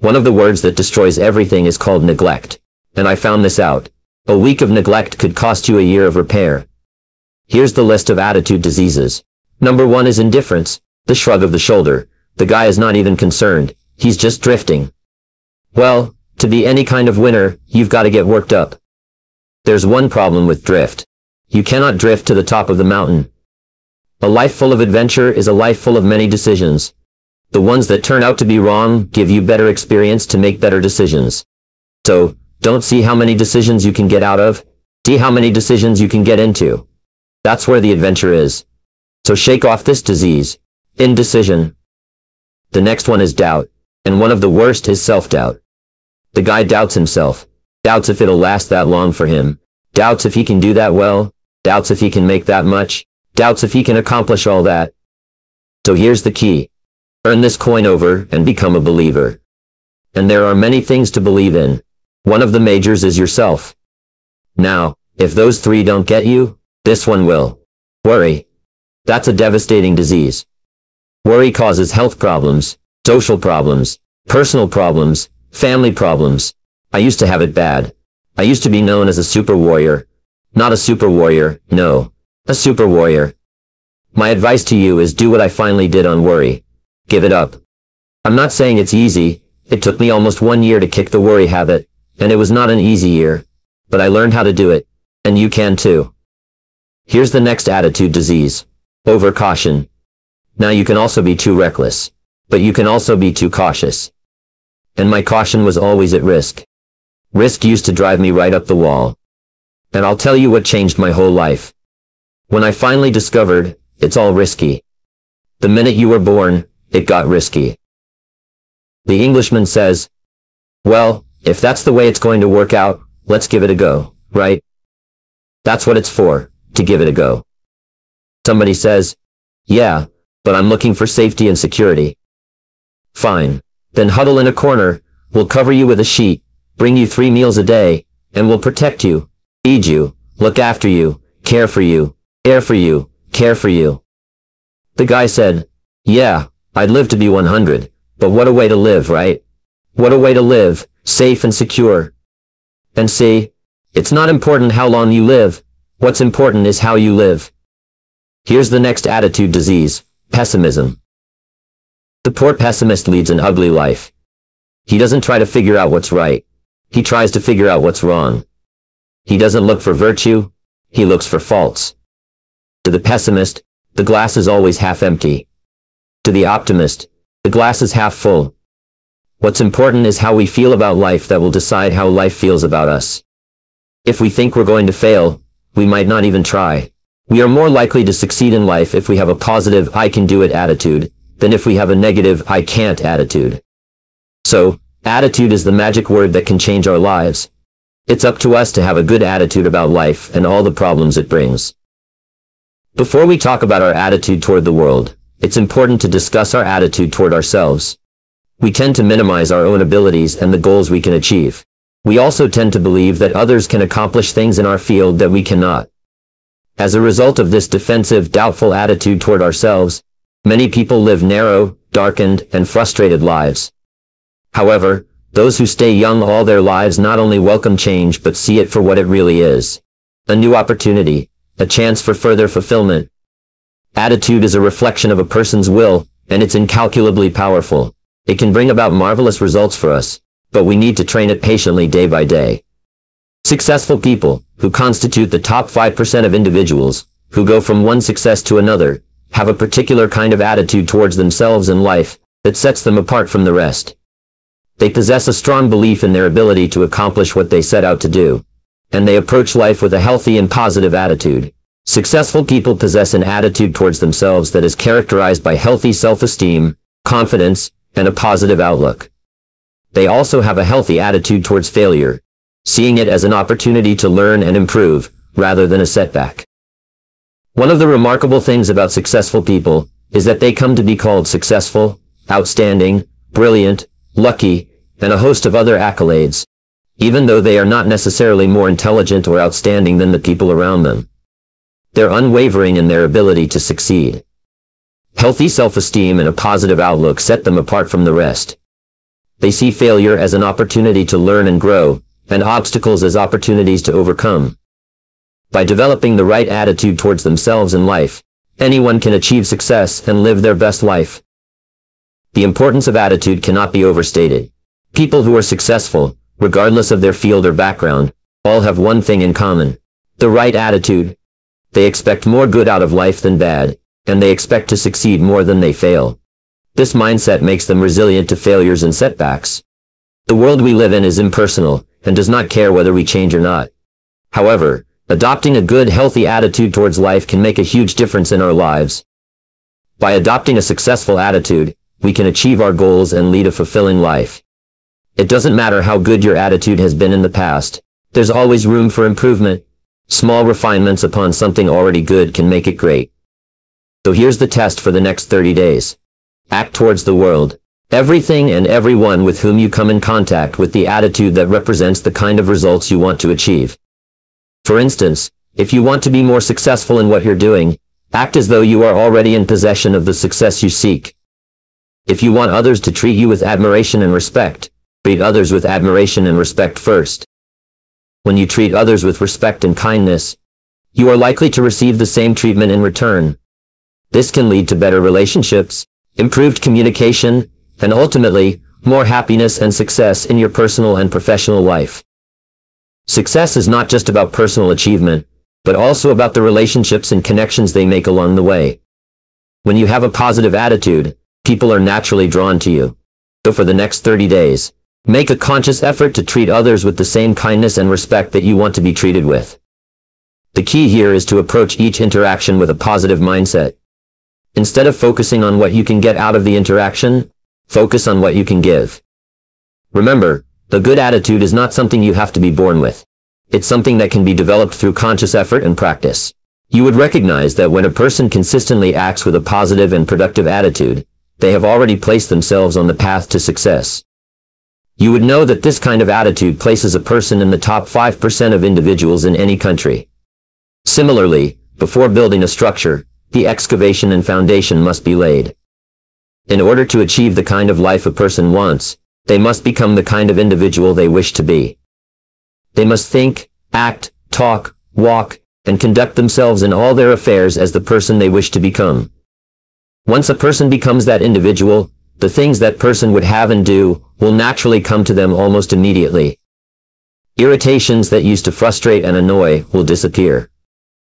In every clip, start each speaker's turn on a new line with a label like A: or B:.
A: One of the words that destroys everything is called neglect. And I found this out. A week of neglect could cost you a year of repair. Here's the list of attitude diseases. Number one is indifference, the shrug of the shoulder. The guy is not even concerned. He's just drifting. Well, to be any kind of winner, you've got to get worked up. There's one problem with drift. You cannot drift to the top of the mountain. A life full of adventure is a life full of many decisions. The ones that turn out to be wrong give you better experience to make better decisions. So, don't see how many decisions you can get out of, see how many decisions you can get into. That's where the adventure is. So shake off this disease. Indecision. The next one is doubt, and one of the worst is self-doubt. The guy doubts himself, doubts if it'll last that long for him, doubts if he can do that well, doubts if he can make that much, doubts if he can accomplish all that. So here's the key. Earn this coin over and become a believer. And there are many things to believe in. One of the majors is yourself. Now, if those three don't get you, this one will. Worry. That's a devastating disease. Worry causes health problems, social problems, personal problems, family problems. I used to have it bad. I used to be known as a super warrior. Not a super warrior, no. A super warrior. My advice to you is do what I finally did on worry. Give it up. I'm not saying it's easy. It took me almost one year to kick the worry habit, and it was not an easy year. But I learned how to do it. And you can too. Here's the next attitude disease. Overcaution. Now you can also be too reckless. But you can also be too cautious. And my caution was always at risk. Risk used to drive me right up the wall. And I'll tell you what changed my whole life. When I finally discovered, it's all risky. The minute you were born, it got risky. The Englishman says, well, if that's the way it's going to work out, let's give it a go, right? That's what it's for, to give it a go. Somebody says, yeah, but I'm looking for safety and security. Fine. Then huddle in a corner, we'll cover you with a sheet, bring you three meals a day, and we'll protect you, feed you, look after you, care for you, care for you, care for you. The guy said, yeah, I'd live to be 100, but what a way to live, right? What a way to live, safe and secure. And see, it's not important how long you live, what's important is how you live. Here's the next attitude disease, pessimism. The poor pessimist leads an ugly life. He doesn't try to figure out what's right. He tries to figure out what's wrong. He doesn't look for virtue, he looks for faults. To the pessimist, the glass is always half empty. To the optimist, the glass is half full. What's important is how we feel about life that will decide how life feels about us. If we think we're going to fail, we might not even try. We are more likely to succeed in life if we have a positive I can do it attitude than if we have a negative I can't attitude. So, attitude is the magic word that can change our lives. It's up to us to have a good attitude about life and all the problems it brings. Before we talk about our attitude toward the world, it's important to discuss our attitude toward ourselves. We tend to minimize our own abilities and the goals we can achieve. We also tend to believe that others can accomplish things in our field that we cannot. As a result of this defensive, doubtful attitude toward ourselves, many people live narrow, darkened, and frustrated lives. However, those who stay young all their lives not only welcome change but see it for what it really is. A new opportunity, a chance for further fulfillment, Attitude is a reflection of a person's will, and it's incalculably powerful. It can bring about marvelous results for us, but we need to train it patiently day by day. Successful people, who constitute the top 5% of individuals, who go from one success to another, have a particular kind of attitude towards themselves and life that sets them apart from the rest. They possess a strong belief in their ability to accomplish what they set out to do, and they approach life with a healthy and positive attitude. Successful people possess an attitude towards themselves that is characterized by healthy self-esteem, confidence, and a positive outlook. They also have a healthy attitude towards failure, seeing it as an opportunity to learn and improve, rather than a setback. One of the remarkable things about successful people is that they come to be called successful, outstanding, brilliant, lucky, and a host of other accolades, even though they are not necessarily more intelligent or outstanding than the people around them. They're unwavering in their ability to succeed. Healthy self-esteem and a positive outlook set them apart from the rest. They see failure as an opportunity to learn and grow, and obstacles as opportunities to overcome. By developing the right attitude towards themselves in life, anyone can achieve success and live their best life. The importance of attitude cannot be overstated. People who are successful, regardless of their field or background, all have one thing in common. The right attitude. They expect more good out of life than bad, and they expect to succeed more than they fail. This mindset makes them resilient to failures and setbacks. The world we live in is impersonal, and does not care whether we change or not. However, adopting a good healthy attitude towards life can make a huge difference in our lives. By adopting a successful attitude, we can achieve our goals and lead a fulfilling life. It doesn't matter how good your attitude has been in the past, there's always room for improvement. Small refinements upon something already good can make it great. So here's the test for the next 30 days. Act towards the world. Everything and everyone with whom you come in contact with the attitude that represents the kind of results you want to achieve. For instance, if you want to be more successful in what you're doing, act as though you are already in possession of the success you seek. If you want others to treat you with admiration and respect, treat others with admiration and respect first. When you treat others with respect and kindness, you are likely to receive the same treatment in return. This can lead to better relationships, improved communication, and ultimately, more happiness and success in your personal and professional life. Success is not just about personal achievement, but also about the relationships and connections they make along the way. When you have a positive attitude, people are naturally drawn to you. So for the next 30 days, make a conscious effort to treat others with the same kindness and respect that you want to be treated with. The key here is to approach each interaction with a positive mindset. Instead of focusing on what you can get out of the interaction, focus on what you can give. Remember, the good attitude is not something you have to be born with. It's something that can be developed through conscious effort and practice. You would recognize that when a person consistently acts with a positive and productive attitude, they have already placed themselves on the path to success. You would know that this kind of attitude places a person in the top 5% of individuals in any country. Similarly, before building a structure, the excavation and foundation must be laid. In order to achieve the kind of life a person wants, they must become the kind of individual they wish to be. They must think, act, talk, walk, and conduct themselves in all their affairs as the person they wish to become. Once a person becomes that individual, the things that person would have and do will naturally come to them almost immediately. Irritations that used to frustrate and annoy will disappear.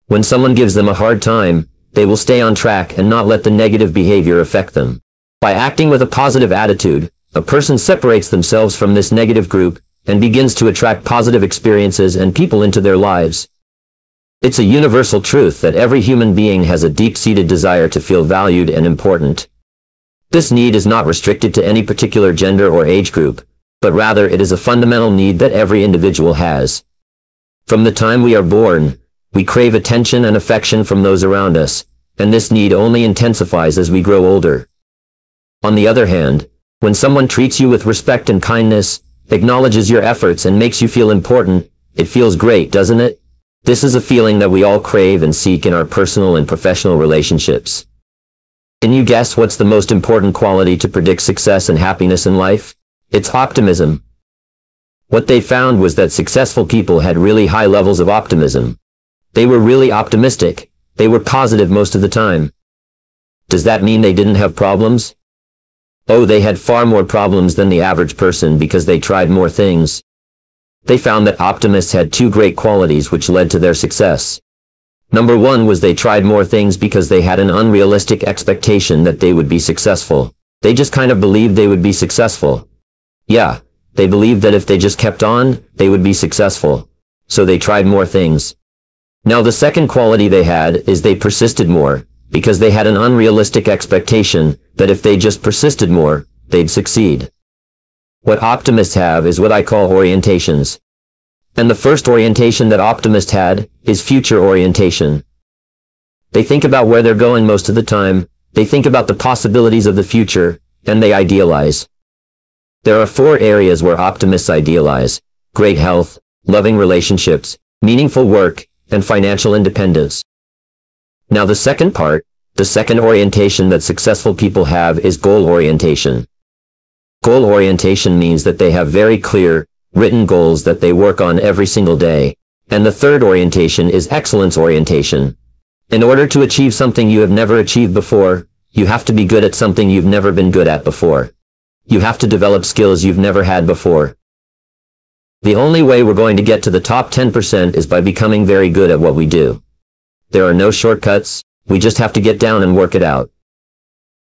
A: When someone gives them a hard time, they will stay on track and not let the negative behavior affect them. By acting with a positive attitude, a person separates themselves from this negative group and begins to attract positive experiences and people into their lives. It's a universal truth that every human being has a deep-seated desire to feel valued and important. This need is not restricted to any particular gender or age group, but rather it is a fundamental need that every individual has. From the time we are born, we crave attention and affection from those around us, and this need only intensifies as we grow older. On the other hand, when someone treats you with respect and kindness, acknowledges your efforts and makes you feel important, it feels great, doesn't it? This is a feeling that we all crave and seek in our personal and professional relationships. Can you guess what's the most important quality to predict success and happiness in life? It's optimism. What they found was that successful people had really high levels of optimism. They were really optimistic. They were positive most of the time. Does that mean they didn't have problems? Oh, they had far more problems than the average person because they tried more things. They found that optimists had two great qualities which led to their success. Number one was they tried more things because they had an unrealistic expectation that they would be successful. They just kind of believed they would be successful. Yeah, they believed that if they just kept on, they would be successful. So they tried more things. Now the second quality they had is they persisted more, because they had an unrealistic expectation that if they just persisted more, they'd succeed. What optimists have is what I call orientations. And the first orientation that optimists had is future orientation. They think about where they're going most of the time, they think about the possibilities of the future, and they idealize. There are four areas where optimists idealize. Great health, loving relationships, meaningful work, and financial independence. Now the second part, the second orientation that successful people have is goal orientation. Goal orientation means that they have very clear, written goals that they work on every single day. And the third orientation is excellence orientation. In order to achieve something you have never achieved before, you have to be good at something you've never been good at before. You have to develop skills you've never had before. The only way we're going to get to the top 10% is by becoming very good at what we do. There are no shortcuts, we just have to get down and work it out.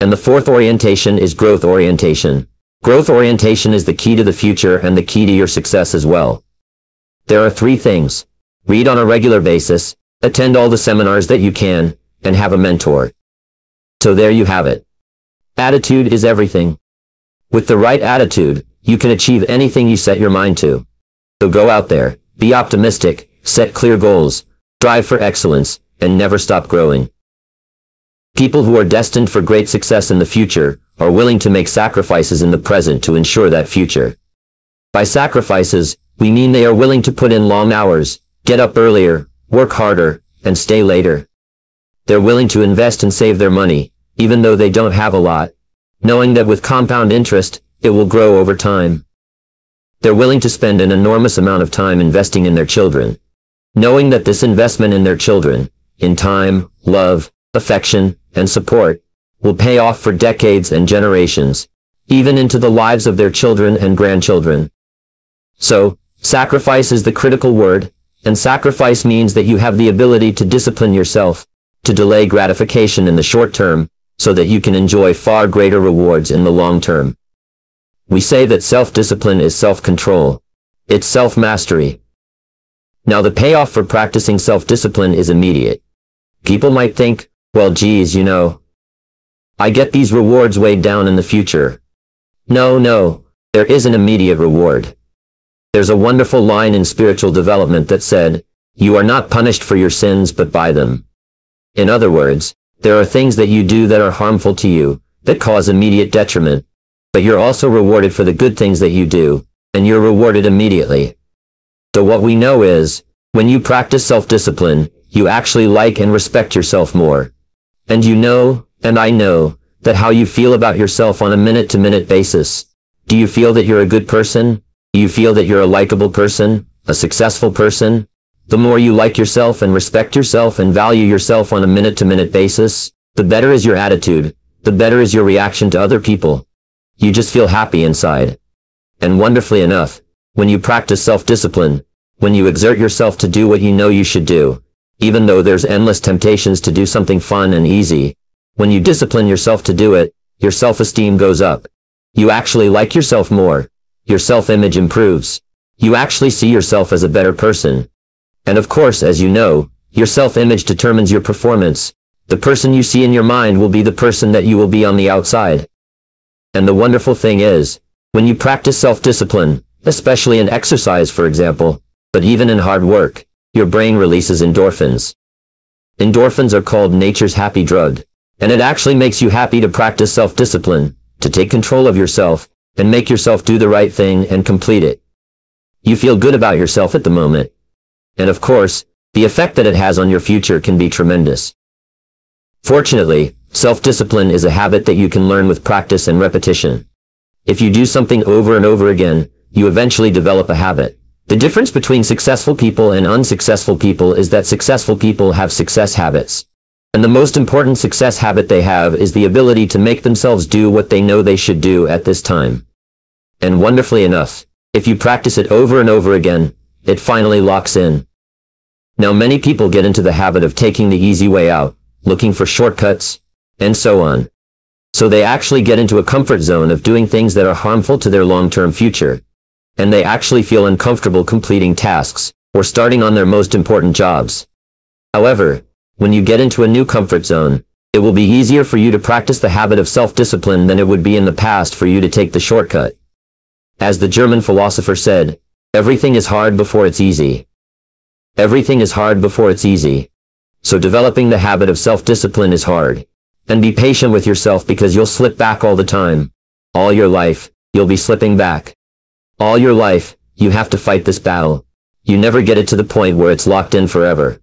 A: And the fourth orientation is growth orientation. Growth orientation is the key to the future and the key to your success as well. There are three things. Read on a regular basis, attend all the seminars that you can, and have a mentor. So there you have it. Attitude is everything. With the right attitude, you can achieve anything you set your mind to. So go out there, be optimistic, set clear goals, strive for excellence, and never stop growing. People who are destined for great success in the future are willing to make sacrifices in the present to ensure that future. By sacrifices, we mean they are willing to put in long hours, get up earlier, work harder, and stay later. They're willing to invest and save their money, even though they don't have a lot, knowing that with compound interest, it will grow over time. They're willing to spend an enormous amount of time investing in their children, knowing that this investment in their children, in time, love, affection, and support, will pay off for decades and generations, even into the lives of their children and grandchildren. So, sacrifice is the critical word, and sacrifice means that you have the ability to discipline yourself, to delay gratification in the short term, so that you can enjoy far greater rewards in the long term. We say that self-discipline is self-control. It's self-mastery. Now the payoff for practicing self-discipline is immediate. People might think, well geez, you know. I get these rewards weighed down in the future. No, no, there is an immediate reward. There's a wonderful line in spiritual development that said, you are not punished for your sins but by them. In other words, there are things that you do that are harmful to you, that cause immediate detriment, but you're also rewarded for the good things that you do, and you're rewarded immediately. So what we know is, when you practice self-discipline, you actually like and respect yourself more. And you know, and I know, that how you feel about yourself on a minute-to-minute basis. Do you feel that you're a good person? Do you feel that you're a likable person? A successful person? The more you like yourself and respect yourself and value yourself on a minute-to-minute basis, the better is your attitude, the better is your reaction to other people. You just feel happy inside. And wonderfully enough, when you practice self-discipline, when you exert yourself to do what you know you should do, even though there's endless temptations to do something fun and easy. When you discipline yourself to do it, your self-esteem goes up. You actually like yourself more. Your self-image improves. You actually see yourself as a better person. And of course, as you know, your self-image determines your performance. The person you see in your mind will be the person that you will be on the outside. And the wonderful thing is, when you practice self-discipline, especially in exercise for example, but even in hard work, your brain releases endorphins. Endorphins are called nature's happy drug, and it actually makes you happy to practice self-discipline, to take control of yourself, and make yourself do the right thing and complete it. You feel good about yourself at the moment. And of course, the effect that it has on your future can be tremendous. Fortunately, self-discipline is a habit that you can learn with practice and repetition. If you do something over and over again, you eventually develop a habit. The difference between successful people and unsuccessful people is that successful people have success habits. And the most important success habit they have is the ability to make themselves do what they know they should do at this time. And wonderfully enough, if you practice it over and over again, it finally locks in. Now many people get into the habit of taking the easy way out, looking for shortcuts, and so on. So they actually get into a comfort zone of doing things that are harmful to their long-term future, and they actually feel uncomfortable completing tasks, or starting on their most important jobs. However, when you get into a new comfort zone, it will be easier for you to practice the habit of self-discipline than it would be in the past for you to take the shortcut. As the German philosopher said, everything is hard before it's easy. Everything is hard before it's easy. So developing the habit of self-discipline is hard. And be patient with yourself because you'll slip back all the time. All your life, you'll be slipping back. All your life, you have to fight this battle. You never get it to the point where it's locked in forever.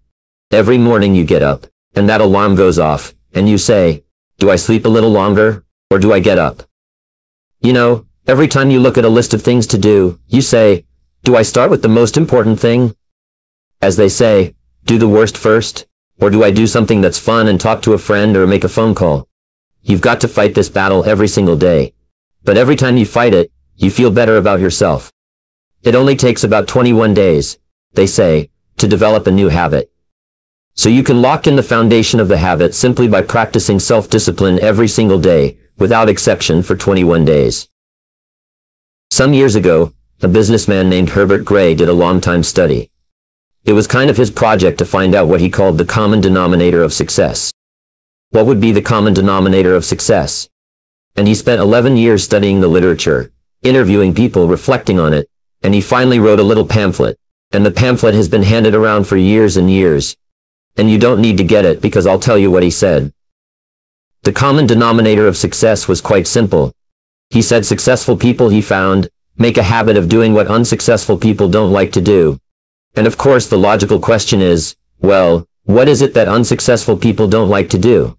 A: Every morning you get up, and that alarm goes off, and you say, do I sleep a little longer, or do I get up? You know, Every time you look at a list of things to do, you say, do I start with the most important thing? As they say, do the worst first? Or do I do something that's fun and talk to a friend or make a phone call? You've got to fight this battle every single day. But every time you fight it, you feel better about yourself. It only takes about 21 days, they say, to develop a new habit. So you can lock in the foundation of the habit simply by practicing self-discipline every single day, without exception for 21 days. Some years ago, a businessman named Albert Gray did a long-time study. It was kind of his project to find out what he called the common denominator of success. What would be the common denominator of success? And he spent 11 years studying the literature, interviewing people reflecting on it, and he finally wrote a little pamphlet, and the pamphlet has been handed around for years and years. And you don't need to get it because I'll tell you what he said. The common denominator of success was quite simple. He said successful people he found, make a habit of doing what unsuccessful people don't like to do. And of course the logical question is, well, what is it that unsuccessful people don't like to do?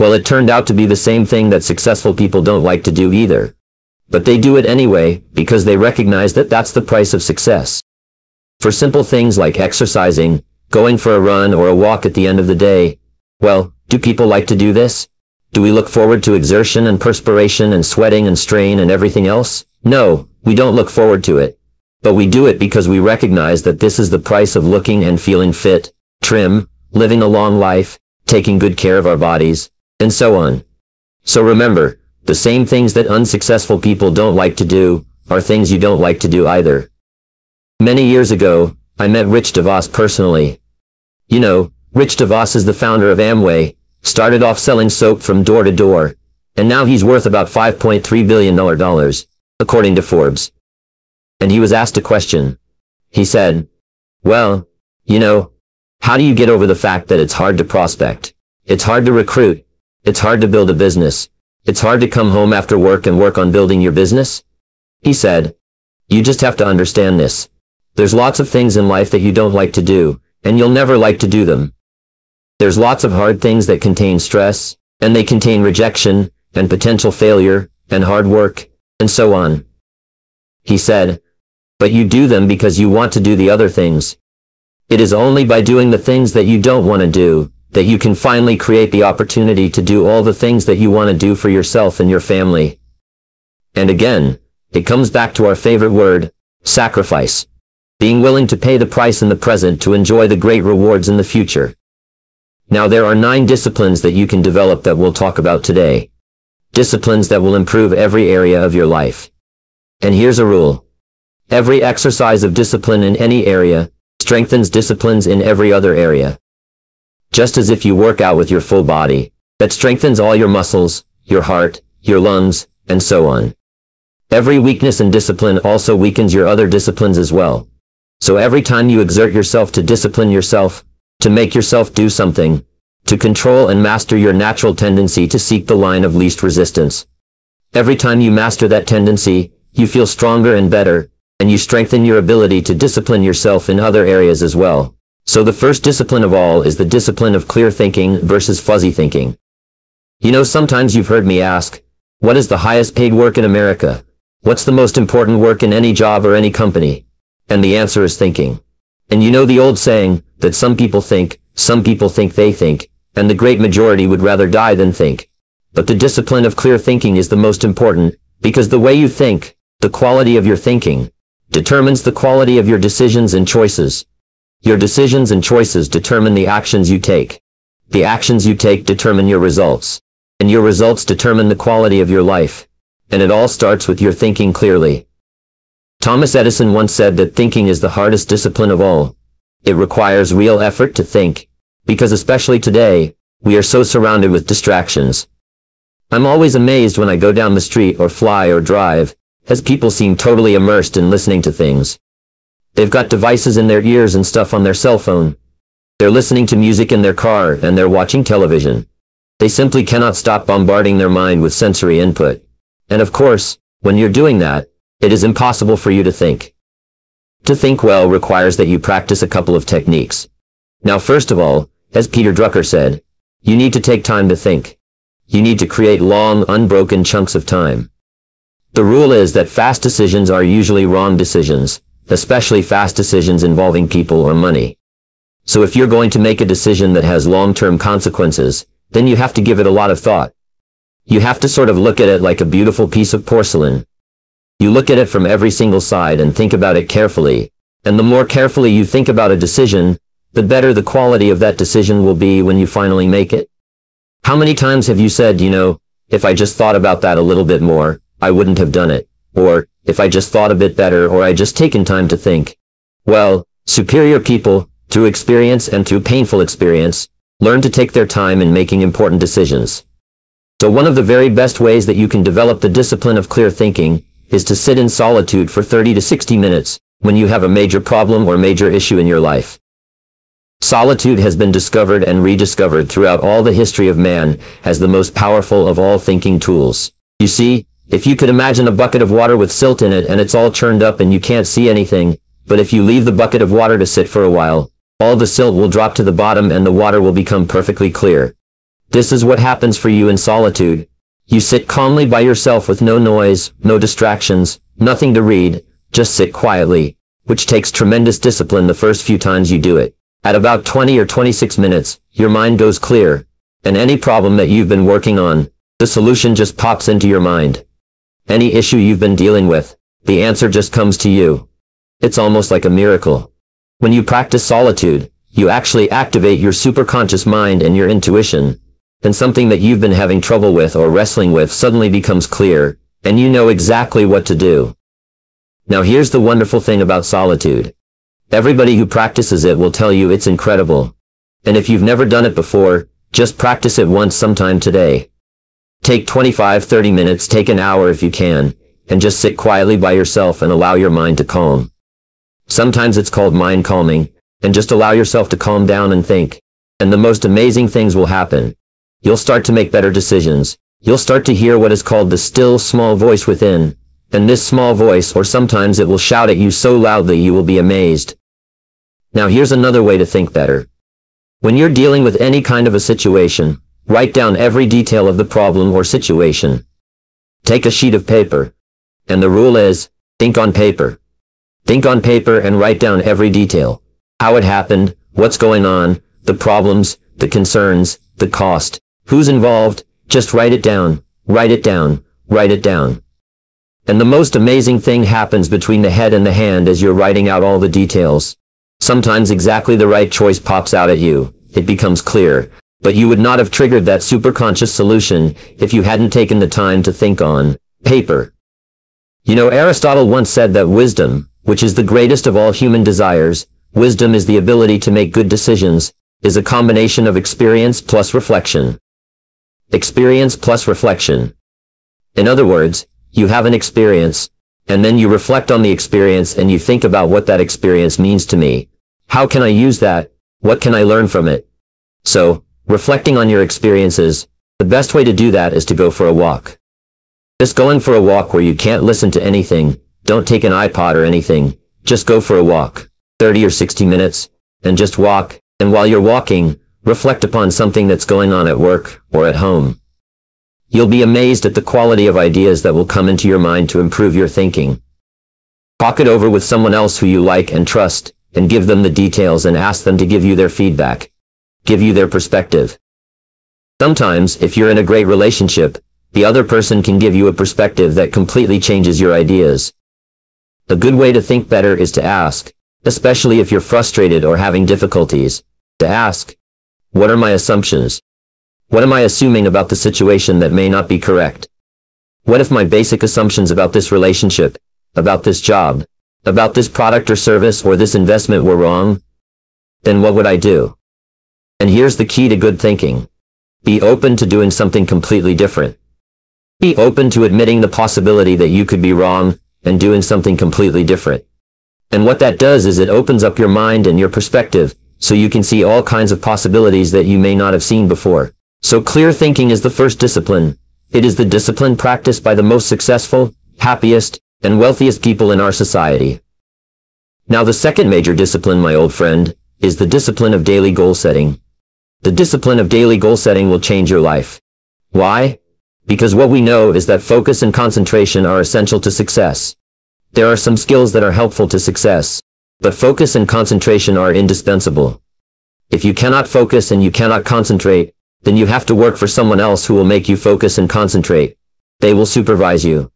A: Well, it turned out to be the same thing that successful people don't like to do either. But they do it anyway, because they recognize that that's the price of success. For simple things like exercising, going for a run or a walk at the end of the day, well, do people like to do this? Do we look forward to exertion and perspiration and sweating and strain and everything else? No, we don't look forward to it. But we do it because we recognize that this is the price of looking and feeling fit, trim, living a long life, taking good care of our bodies, and so on. So remember, the same things that unsuccessful people don't like to do, are things you don't like to do either. Many years ago, I met Rich DeVos personally. You know, Rich DeVos is the founder of Amway, started off selling soap from door to door, and now he's worth about $5.3 billion, according to Forbes. And he was asked a question. He said, well, you know, how do you get over the fact that it's hard to prospect? It's hard to recruit, it's hard to build a business. It's hard to come home after work and work on building your business? He said. You just have to understand this. There's lots of things in life that you don't like to do, and you'll never like to do them. There's lots of hard things that contain stress, and they contain rejection, and potential failure, and hard work, and so on. He said, but you do them because you want to do the other things. It is only by doing the things that you don't want to do, that you can finally create the opportunity to do all the things that you want to do for yourself and your family. And again, it comes back to our favorite word, sacrifice. Being willing to pay the price in the present to enjoy the great rewards in the future. Now there are nine disciplines that you can develop that we'll talk about today. Disciplines that will improve every area of your life. And here's a rule. Every exercise of discipline in any area strengthens disciplines in every other area just as if you work out with your full body, that strengthens all your muscles, your heart, your lungs, and so on. Every weakness and discipline also weakens your other disciplines as well. So every time you exert yourself to discipline yourself, to make yourself do something, to control and master your natural tendency to seek the line of least resistance. Every time you master that tendency, you feel stronger and better, and you strengthen your ability to discipline yourself in other areas as well. So the first discipline of all is the discipline of clear thinking versus fuzzy thinking. You know sometimes you've heard me ask, what is the highest paid work in America? What's the most important work in any job or any company? And the answer is thinking. And you know the old saying, that some people think, some people think they think, and the great majority would rather die than think. But the discipline of clear thinking is the most important, because the way you think, the quality of your thinking, determines the quality of your decisions and choices. Your decisions and choices determine the actions you take. The actions you take determine your results. And your results determine the quality of your life. And it all starts with your thinking clearly. Thomas Edison once said that thinking is the hardest discipline of all. It requires real effort to think. Because especially today, we are so surrounded with distractions. I'm always amazed when I go down the street or fly or drive, as people seem totally immersed in listening to things. They've got devices in their ears and stuff on their cell phone. They're listening to music in their car and they're watching television. They simply cannot stop bombarding their mind with sensory input. And of course, when you're doing that, it is impossible for you to think. To think well requires that you practice a couple of techniques. Now first of all, as Peter Drucker said, you need to take time to think. You need to create long, unbroken chunks of time. The rule is that fast decisions are usually wrong decisions, especially fast decisions involving people or money. So if you're going to make a decision that has long-term consequences, then you have to give it a lot of thought. You have to sort of look at it like a beautiful piece of porcelain. You look at it from every single side and think about it carefully, and the more carefully you think about a decision, the better the quality of that decision will be when you finally make it. How many times have you said, you know, if I just thought about that a little bit more, I wouldn't have done it, or, if I just thought a bit better or I just taken time to think. Well, superior people, through experience and through painful experience, learn to take their time in making important decisions. So one of the very best ways that you can develop the discipline of clear thinking is to sit in solitude for 30 to 60 minutes when you have a major problem or major issue in your life. Solitude has been discovered and rediscovered throughout all the history of man as the most powerful of all thinking tools. You see, if you could imagine a bucket of water with silt in it and it's all churned up and you can't see anything, but if you leave the bucket of water to sit for a while, all the silt will drop to the bottom and the water will become perfectly clear. This is what happens for you in solitude. You sit calmly by yourself with no noise, no distractions, nothing to read, just sit quietly, which takes tremendous discipline the first few times you do it. At about 20 or 26 minutes, your mind goes clear, and any problem that you've been working on, the solution just pops into your mind. Any issue you've been dealing with, the answer just comes to you. It's almost like a miracle. When you practice solitude, you actually activate your superconscious mind and your intuition, and something that you've been having trouble with or wrestling with suddenly becomes clear, and you know exactly what to do. Now here's the wonderful thing about solitude. Everybody who practices it will tell you it's incredible. And if you've never done it before, just practice it once sometime today. Take 25-30 minutes, take an hour if you can, and just sit quietly by yourself and allow your mind to calm. Sometimes it's called mind calming, and just allow yourself to calm down and think. And the most amazing things will happen. You'll start to make better decisions. You'll start to hear what is called the still small voice within. And this small voice, or sometimes it will shout at you so loudly you will be amazed. Now here's another way to think better. When you're dealing with any kind of a situation, Write down every detail of the problem or situation. Take a sheet of paper. And the rule is, think on paper. Think on paper and write down every detail. How it happened, what's going on, the problems, the concerns, the cost, who's involved, just write it down, write it down, write it down. And the most amazing thing happens between the head and the hand as you're writing out all the details. Sometimes exactly the right choice pops out at you. It becomes clear, but you would not have triggered that superconscious solution if you hadn't taken the time to think on paper. You know, Aristotle once said that wisdom, which is the greatest of all human desires, wisdom is the ability to make good decisions, is a combination of experience plus reflection. Experience plus reflection. In other words, you have an experience, and then you reflect on the experience and you think about what that experience means to me. How can I use that? What can I learn from it? So, Reflecting on your experiences, the best way to do that is to go for a walk. Just going for a walk where you can't listen to anything, don't take an iPod or anything, just go for a walk, 30 or 60 minutes, and just walk, and while you're walking, reflect upon something that's going on at work or at home. You'll be amazed at the quality of ideas that will come into your mind to improve your thinking. Talk it over with someone else who you like and trust, and give them the details and ask them to give you their feedback give you their perspective. Sometimes, if you're in a great relationship, the other person can give you a perspective that completely changes your ideas. A good way to think better is to ask, especially if you're frustrated or having difficulties, to ask, what are my assumptions? What am I assuming about the situation that may not be correct? What if my basic assumptions about this relationship, about this job, about this product or service or this investment were wrong? Then what would I do? And here's the key to good thinking. Be open to doing something completely different. Be open to admitting the possibility that you could be wrong and doing something completely different. And what that does is it opens up your mind and your perspective so you can see all kinds of possibilities that you may not have seen before. So clear thinking is the first discipline. It is the discipline practiced by the most successful, happiest, and wealthiest people in our society. Now the second major discipline, my old friend, is the discipline of daily goal setting. The discipline of daily goal setting will change your life. Why? Because what we know is that focus and concentration are essential to success. There are some skills that are helpful to success, but focus and concentration are indispensable. If you cannot focus and you cannot concentrate, then you have to work for someone else who will make you focus and concentrate. They will supervise you.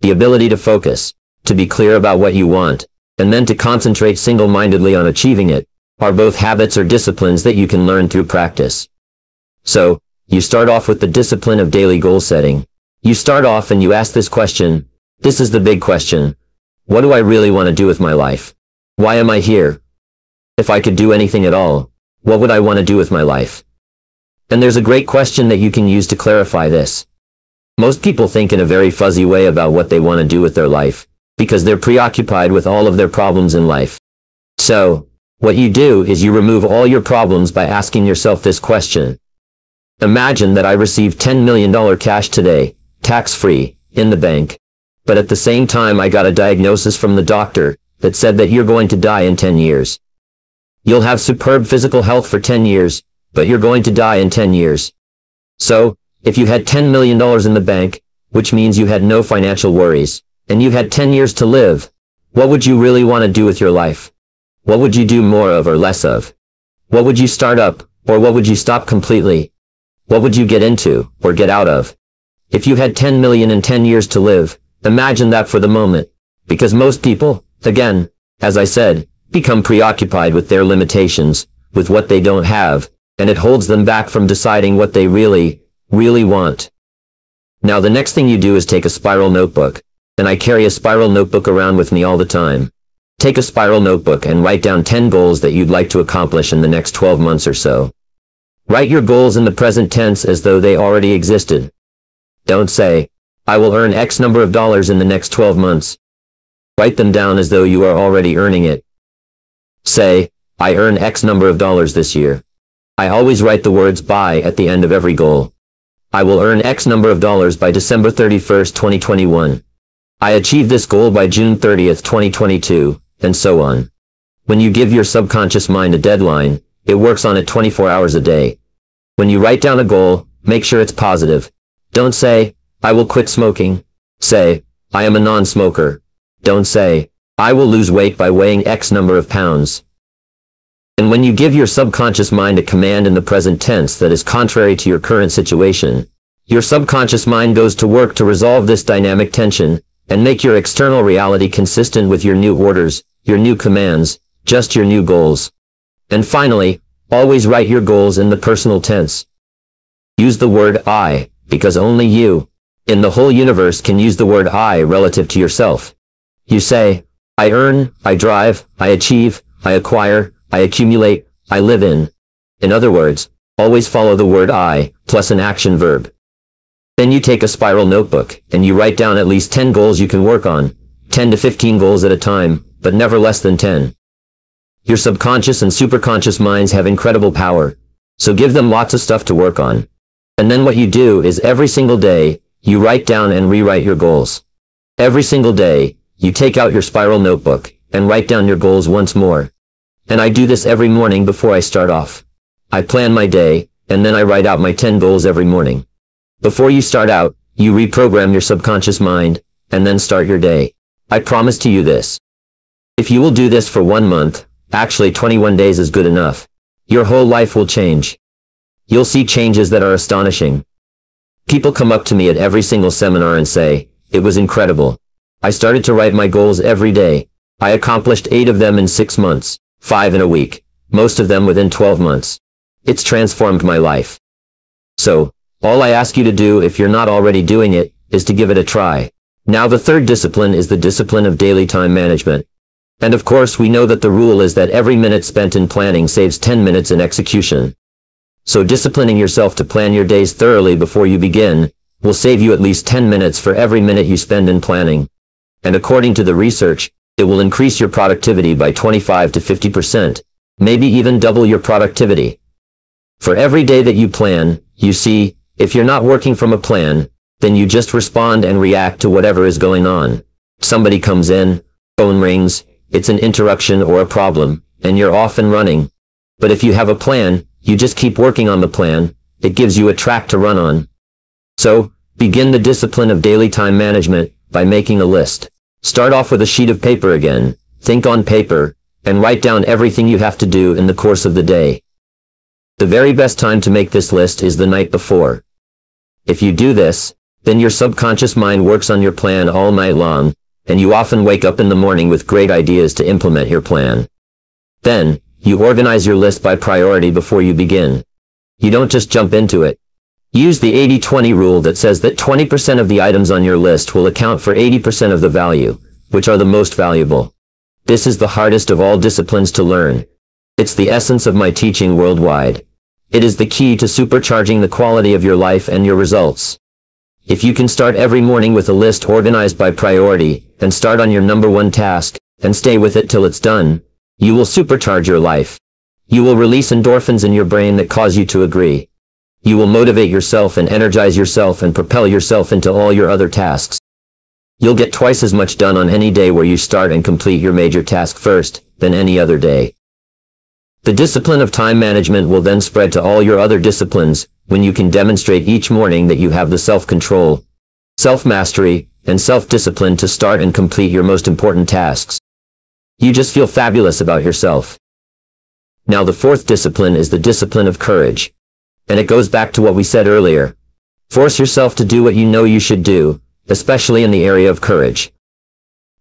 A: The ability to focus, to be clear about what you want, and then to concentrate single-mindedly on achieving it, are both habits or disciplines that you can learn through practice. So, you start off with the discipline of daily goal setting. You start off and you ask this question. This is the big question. What do I really want to do with my life? Why am I here? If I could do anything at all, what would I want to do with my life? And there's a great question that you can use to clarify this. Most people think in a very fuzzy way about what they want to do with their life, because they're preoccupied with all of their problems in life. So, what you do is you remove all your problems by asking yourself this question. Imagine that I received $10 million cash today, tax-free, in the bank. But at the same time I got a diagnosis from the doctor that said that you're going to die in 10 years. You'll have superb physical health for 10 years, but you're going to die in 10 years. So, if you had $10 million in the bank, which means you had no financial worries, and you had 10 years to live, what would you really want to do with your life? What would you do more of or less of? What would you start up, or what would you stop completely? What would you get into, or get out of? If you had 10 million and 10 years to live, imagine that for the moment. Because most people, again, as I said, become preoccupied with their limitations, with what they don't have, and it holds them back from deciding what they really, really want. Now the next thing you do is take a spiral notebook, and I carry a spiral notebook around with me all the time. Take a spiral notebook and write down 10 goals that you'd like to accomplish in the next 12 months or so. Write your goals in the present tense as though they already existed. Don't say, I will earn X number of dollars in the next 12 months. Write them down as though you are already earning it. Say, I earn X number of dollars this year. I always write the words by at the end of every goal. I will earn X number of dollars by December 31st, 2021. I achieve this goal by June 30th, 2022 and so on. When you give your subconscious mind a deadline, it works on it 24 hours a day. When you write down a goal, make sure it's positive. Don't say, I will quit smoking. Say, I am a non-smoker. Don't say, I will lose weight by weighing X number of pounds. And when you give your subconscious mind a command in the present tense that is contrary to your current situation, your subconscious mind goes to work to resolve this dynamic tension and make your external reality consistent with your new orders, your new commands, just your new goals. And finally, always write your goals in the personal tense. Use the word I, because only you, in the whole universe can use the word I relative to yourself. You say, I earn, I drive, I achieve, I acquire, I accumulate, I live in. In other words, always follow the word I, plus an action verb. Then you take a spiral notebook, and you write down at least 10 goals you can work on, 10 to 15 goals at a time, but never less than 10. Your subconscious and superconscious minds have incredible power, so give them lots of stuff to work on. And then what you do is every single day, you write down and rewrite your goals. Every single day, you take out your spiral notebook and write down your goals once more. And I do this every morning before I start off. I plan my day, and then I write out my 10 goals every morning. Before you start out, you reprogram your subconscious mind, and then start your day. I promise to you this. If you will do this for one month, actually 21 days is good enough, your whole life will change. You'll see changes that are astonishing. People come up to me at every single seminar and say, it was incredible. I started to write my goals every day. I accomplished eight of them in six months, five in a week, most of them within 12 months. It's transformed my life. So, all I ask you to do if you're not already doing it, is to give it a try. Now the third discipline is the discipline of daily time management. And of course we know that the rule is that every minute spent in planning saves 10 minutes in execution. So disciplining yourself to plan your days thoroughly before you begin, will save you at least 10 minutes for every minute you spend in planning. And according to the research, it will increase your productivity by 25 to 50%, maybe even double your productivity. For every day that you plan, you see, if you're not working from a plan, then you just respond and react to whatever is going on. Somebody comes in, phone rings, it's an interruption or a problem, and you're off and running. But if you have a plan, you just keep working on the plan, it gives you a track to run on. So, begin the discipline of daily time management by making a list. Start off with a sheet of paper again, think on paper, and write down everything you have to do in the course of the day. The very best time to make this list is the night before. If you do this, then your subconscious mind works on your plan all night long, and you often wake up in the morning with great ideas to implement your plan. Then, you organize your list by priority before you begin. You don't just jump into it. Use the 80-20 rule that says that 20% of the items on your list will account for 80% of the value, which are the most valuable. This is the hardest of all disciplines to learn. It's the essence of my teaching worldwide. It is the key to supercharging the quality of your life and your results. If you can start every morning with a list organized by priority, and start on your number one task, and stay with it till it's done, you will supercharge your life. You will release endorphins in your brain that cause you to agree. You will motivate yourself and energize yourself and propel yourself into all your other tasks. You'll get twice as much done on any day where you start and complete your major task first, than any other day. The discipline of time management will then spread to all your other disciplines, when you can demonstrate each morning that you have the self-control, self-mastery, and self-discipline to start and complete your most important tasks. You just feel fabulous about yourself. Now the fourth discipline is the discipline of courage. And it goes back to what we said earlier. Force yourself to do what you know you should do, especially in the area of courage.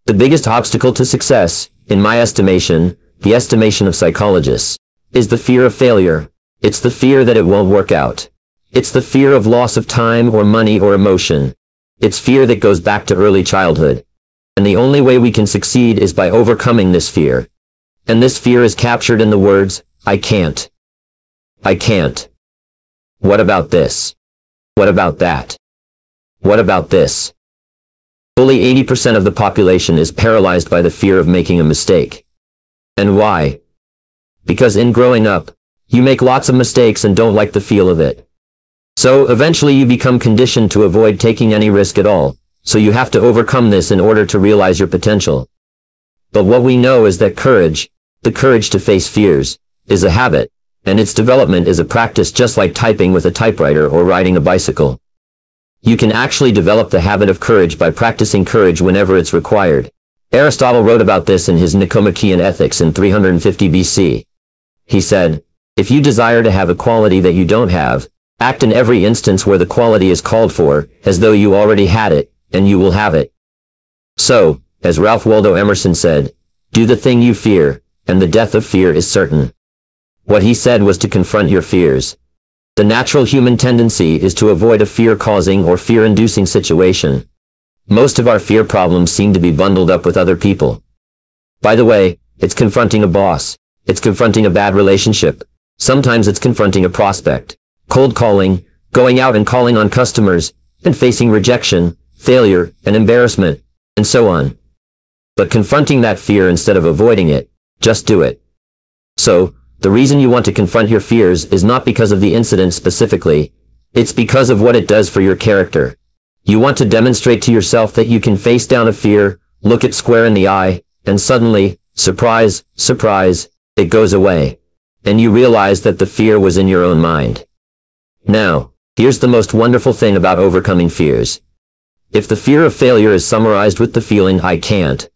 A: The biggest obstacle to success, in my estimation, the estimation of psychologists, is the fear of failure. It's the fear that it won't work out. It's the fear of loss of time or money or emotion. It's fear that goes back to early childhood. And the only way we can succeed is by overcoming this fear. And this fear is captured in the words, I can't. I can't. What about this? What about that? What about this? Fully 80% of the population is paralyzed by the fear of making a mistake. And why? Because in growing up, you make lots of mistakes and don't like the feel of it. So eventually you become conditioned to avoid taking any risk at all, so you have to overcome this in order to realize your potential. But what we know is that courage, the courage to face fears, is a habit, and its development is a practice just like typing with a typewriter or riding a bicycle. You can actually develop the habit of courage by practicing courage whenever it's required. Aristotle wrote about this in his Nicomachean Ethics in 350 BC. He said, If you desire to have a quality that you don't have, act in every instance where the quality is called for, as though you already had it, and you will have it. So, as Ralph Waldo Emerson said, do the thing you fear, and the death of fear is certain. What he said was to confront your fears. The natural human tendency is to avoid a fear-causing or fear-inducing situation. Most of our fear problems seem to be bundled up with other people. By the way, it's confronting a boss. It's confronting a bad relationship. Sometimes it's confronting a prospect. Cold calling, going out and calling on customers, and facing rejection, failure, and embarrassment, and so on. But confronting that fear instead of avoiding it, just do it. So, the reason you want to confront your fears is not because of the incident specifically. It's because of what it does for your character. You want to demonstrate to yourself that you can face down a fear, look it square in the eye, and suddenly, surprise, surprise, it goes away. And you realize that the fear was in your own mind. Now, here's the most wonderful thing about overcoming fears. If the fear of failure is summarized with the feeling I can't,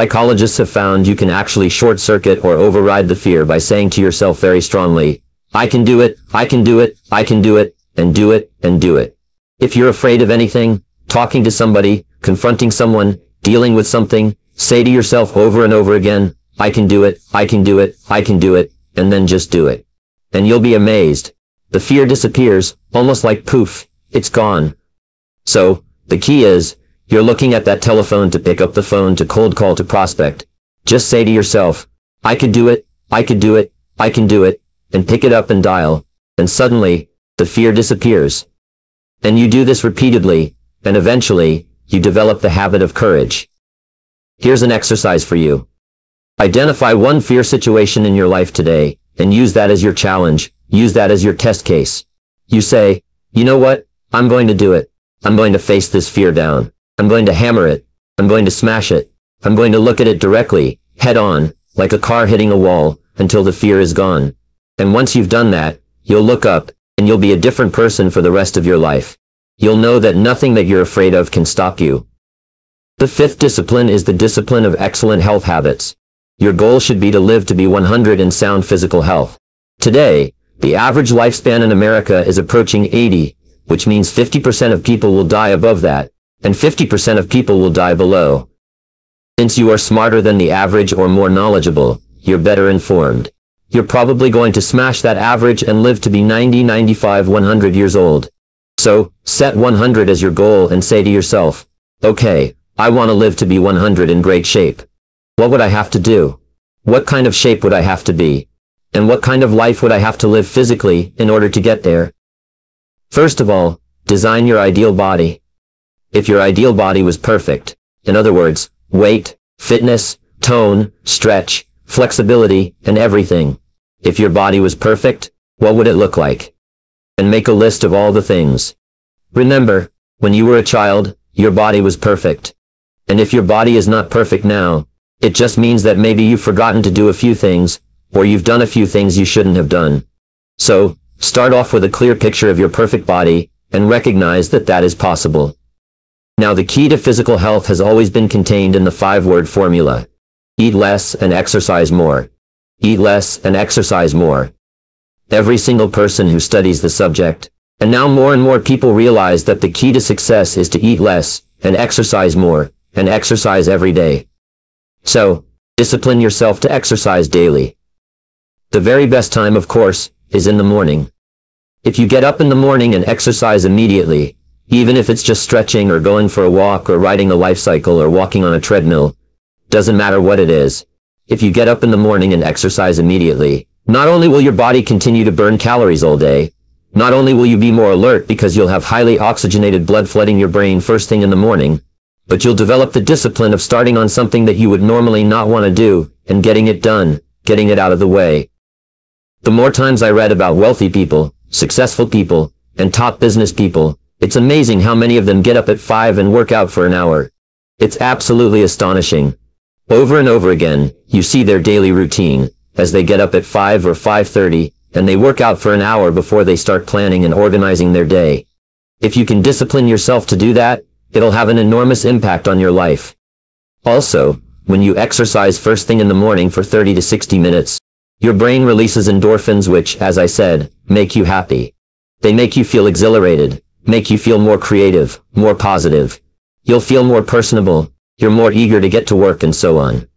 A: Psychologists have found you can actually short-circuit or override the fear by saying to yourself very strongly, I can do it, I can do it, I can do it, and do it, and do it. If you're afraid of anything, talking to somebody, confronting someone, dealing with something, say to yourself over and over again, I can do it, I can do it, I can do it, and then just do it. And you'll be amazed. The fear disappears, almost like poof, it's gone. So, the key is, you're looking at that telephone to pick up the phone to cold call to prospect. Just say to yourself, I could do it, I could do it, I can do it, and pick it up and dial, and suddenly, the fear disappears. And you do this repeatedly, and eventually, you develop the habit of courage. Here's an exercise for you. Identify one fear situation in your life today, and use that as your challenge, use that as your test case. You say, you know what, I'm going to do it. I'm going to face this fear down. I'm going to hammer it. I'm going to smash it. I'm going to look at it directly, head on, like a car hitting a wall, until the fear is gone. And once you've done that, you'll look up, and you'll be a different person for the rest of your life. You'll know that nothing that you're afraid of can stop you. The fifth discipline is the discipline of excellent health habits. Your goal should be to live to be 100 in sound physical health. Today, the average lifespan in America is approaching 80, which means 50% of people will die above that, and 50% of people will die below. Since you are smarter than the average or more knowledgeable, you're better informed. You're probably going to smash that average and live to be 90, 95, 100 years old. So, set 100 as your goal and say to yourself, okay, I want to live to be 100 in great shape. What would I have to do? What kind of shape would I have to be? And what kind of life would I have to live physically in order to get there? First of all, design your ideal body. If your ideal body was perfect, in other words, weight, fitness, tone, stretch, flexibility, and everything. If your body was perfect, what would it look like? And make a list of all the things. Remember, when you were a child, your body was perfect. And if your body is not perfect now, it just means that maybe you've forgotten to do a few things, or you've done a few things you shouldn't have done. So, start off with a clear picture of your perfect body, and recognize that that is possible. Now the key to physical health has always been contained in the five-word formula. Eat less and exercise more. Eat less and exercise more. Every single person who studies the subject, and now more and more people realize that the key to success is to eat less and exercise more, and exercise every day. So, discipline yourself to exercise daily. The very best time, of course, is in the morning. If you get up in the morning and exercise immediately, even if it's just stretching or going for a walk or riding a life cycle or walking on a treadmill. Doesn't matter what it is. If you get up in the morning and exercise immediately, not only will your body continue to burn calories all day, not only will you be more alert because you'll have highly oxygenated blood flooding your brain first thing in the morning, but you'll develop the discipline of starting on something that you would normally not want to do, and getting it done, getting it out of the way. The more times I read about wealthy people, successful people, and top business people, it's amazing how many of them get up at 5 and work out for an hour. It's absolutely astonishing. Over and over again, you see their daily routine, as they get up at 5 or 5.30, and they work out for an hour before they start planning and organizing their day. If you can discipline yourself to do that, it'll have an enormous impact on your life. Also, when you exercise first thing in the morning for 30 to 60 minutes, your brain releases endorphins which, as I said, make you happy. They make you feel exhilarated, make you feel more creative, more positive. You'll feel more personable, you're more eager to get to work and so on.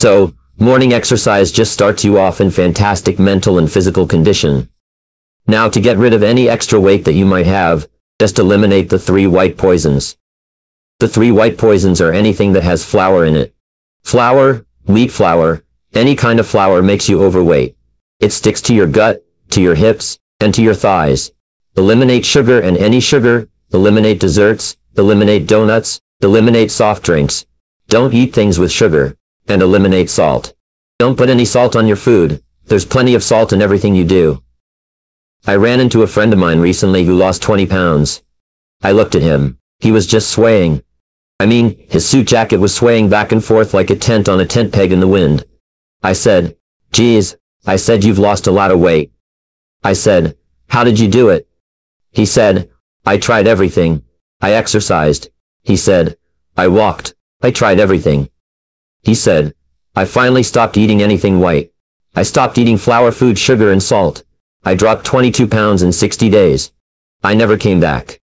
A: So, morning exercise just starts you off in fantastic mental and physical condition. Now to get rid of any extra weight that you might have, just eliminate the three white poisons. The three white poisons are anything that has flour in it. Flour, wheat flour, any kind of flour makes you overweight. It sticks to your gut, to your hips, and to your thighs. Eliminate sugar and any sugar, eliminate desserts, eliminate donuts, eliminate soft drinks. Don't eat things with sugar, and eliminate salt. Don't put any salt on your food, there's plenty of salt in everything you do. I ran into a friend of mine recently who lost 20 pounds. I looked at him, he was just swaying. I mean, his suit jacket was swaying back and forth like a tent on a tent peg in the wind. I said, geez, I said you've lost a lot of weight. I said, how did you do it? He said, I tried everything. I exercised. He said, I walked. I tried everything. He said, I finally stopped eating anything white. I stopped eating flour food, sugar and salt. I dropped 22 pounds in 60 days. I never came back.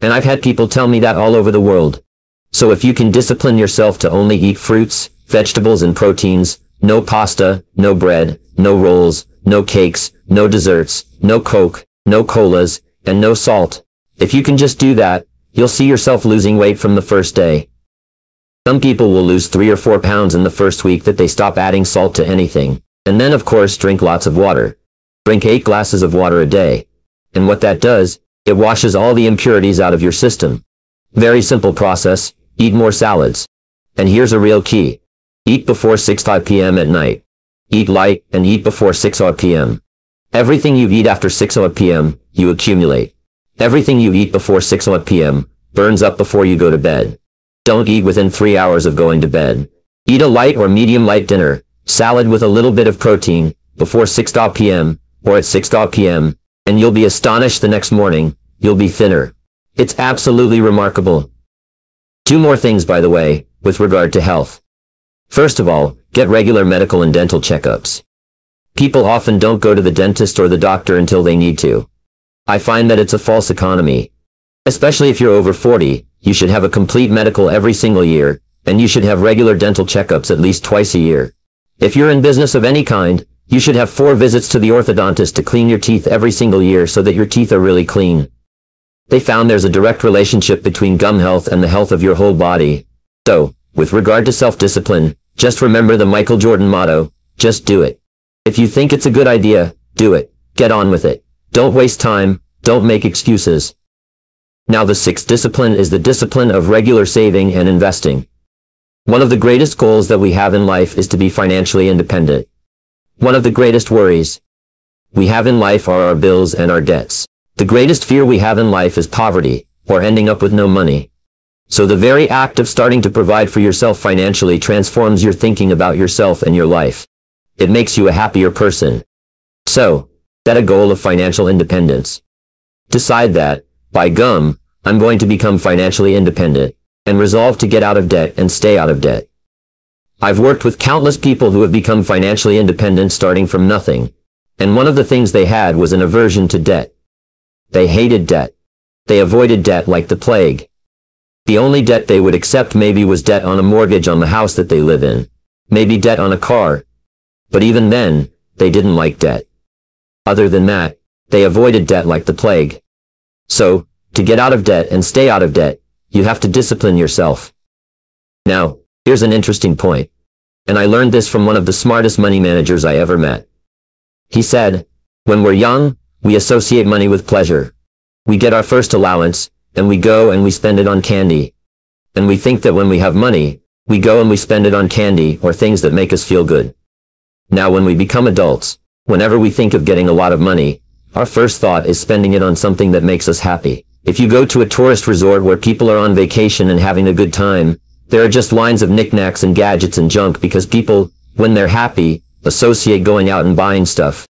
A: And I've had people tell me that all over the world. So if you can discipline yourself to only eat fruits, vegetables and proteins, no pasta, no bread, no rolls, no cakes, no desserts, no coke, no colas, and no salt. If you can just do that, you'll see yourself losing weight from the first day. Some people will lose 3 or 4 pounds in the first week that they stop adding salt to anything. And then of course drink lots of water. Drink 8 glasses of water a day. And what that does, it washes all the impurities out of your system. Very simple process, eat more salads. And here's a real key. Eat before 6 p.m. at night. Eat light and eat before 6 p.m. Everything you eat after 6 p.m., you accumulate. Everything you eat before 6 p.m. burns up before you go to bed. Don't eat within 3 hours of going to bed. Eat a light or medium light dinner, salad with a little bit of protein, before 6 p.m. or at 6 p.m., and you'll be astonished the next morning, you'll be thinner. It's absolutely remarkable. Two more things by the way, with regard to health. First of all, get regular medical and dental checkups. People often don't go to the dentist or the doctor until they need to. I find that it's a false economy. Especially if you're over 40, you should have a complete medical every single year, and you should have regular dental checkups at least twice a year. If you're in business of any kind, you should have four visits to the orthodontist to clean your teeth every single year so that your teeth are really clean. They found there's a direct relationship between gum health and the health of your whole body. So, with regard to self-discipline, just remember the Michael Jordan motto, just do it. If you think it's a good idea, do it. Get on with it. Don't waste time, don't make excuses. Now the sixth discipline is the discipline of regular saving and investing. One of the greatest goals that we have in life is to be financially independent. One of the greatest worries we have in life are our bills and our debts. The greatest fear we have in life is poverty, or ending up with no money. So the very act of starting to provide for yourself financially transforms your thinking about yourself and your life. It makes you a happier person. So, set a goal of financial independence. Decide that, by gum, I'm going to become financially independent and resolve to get out of debt and stay out of debt. I've worked with countless people who have become financially independent starting from nothing, and one of the things they had was an aversion to debt. They hated debt. They avoided debt like the plague. The only debt they would accept maybe was debt on a mortgage on the house that they live in, maybe debt on a car. But even then, they didn't like debt. Other than that, they avoided debt like the plague. So, to get out of debt and stay out of debt, you have to discipline yourself. Now, here's an interesting point. And I learned this from one of the smartest money managers I ever met. He said, when we're young, we associate money with pleasure. We get our first allowance, and we go and we spend it on candy. And we think that when we have money, we go and we spend it on candy or things that make us feel good. Now when we become adults, whenever we think of getting a lot of money, our first thought is spending it on something that makes us happy. If you go to a tourist resort where people are on vacation and having a good time, there are just lines of knickknacks and gadgets and junk because people, when they're happy, associate going out and buying stuff.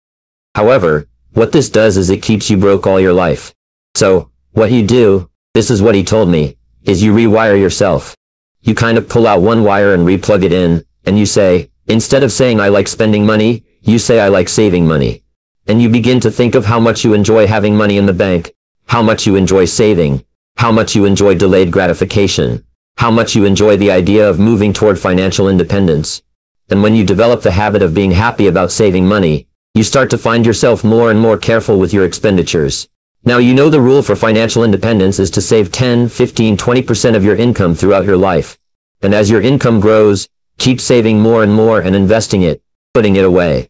A: However, what this does is it keeps you broke all your life. So, what you do, this is what he told me, is you rewire yourself. You kind of pull out one wire and replug it in, and you say, instead of saying I like spending money, you say I like saving money. And you begin to think of how much you enjoy having money in the bank, how much you enjoy saving, how much you enjoy delayed gratification, how much you enjoy the idea of moving toward financial independence. And when you develop the habit of being happy about saving money, you start to find yourself more and more careful with your expenditures. Now you know the rule for financial independence is to save 10, 15, 20% of your income throughout your life. And as your income grows, keep saving more and more and investing it, putting it away.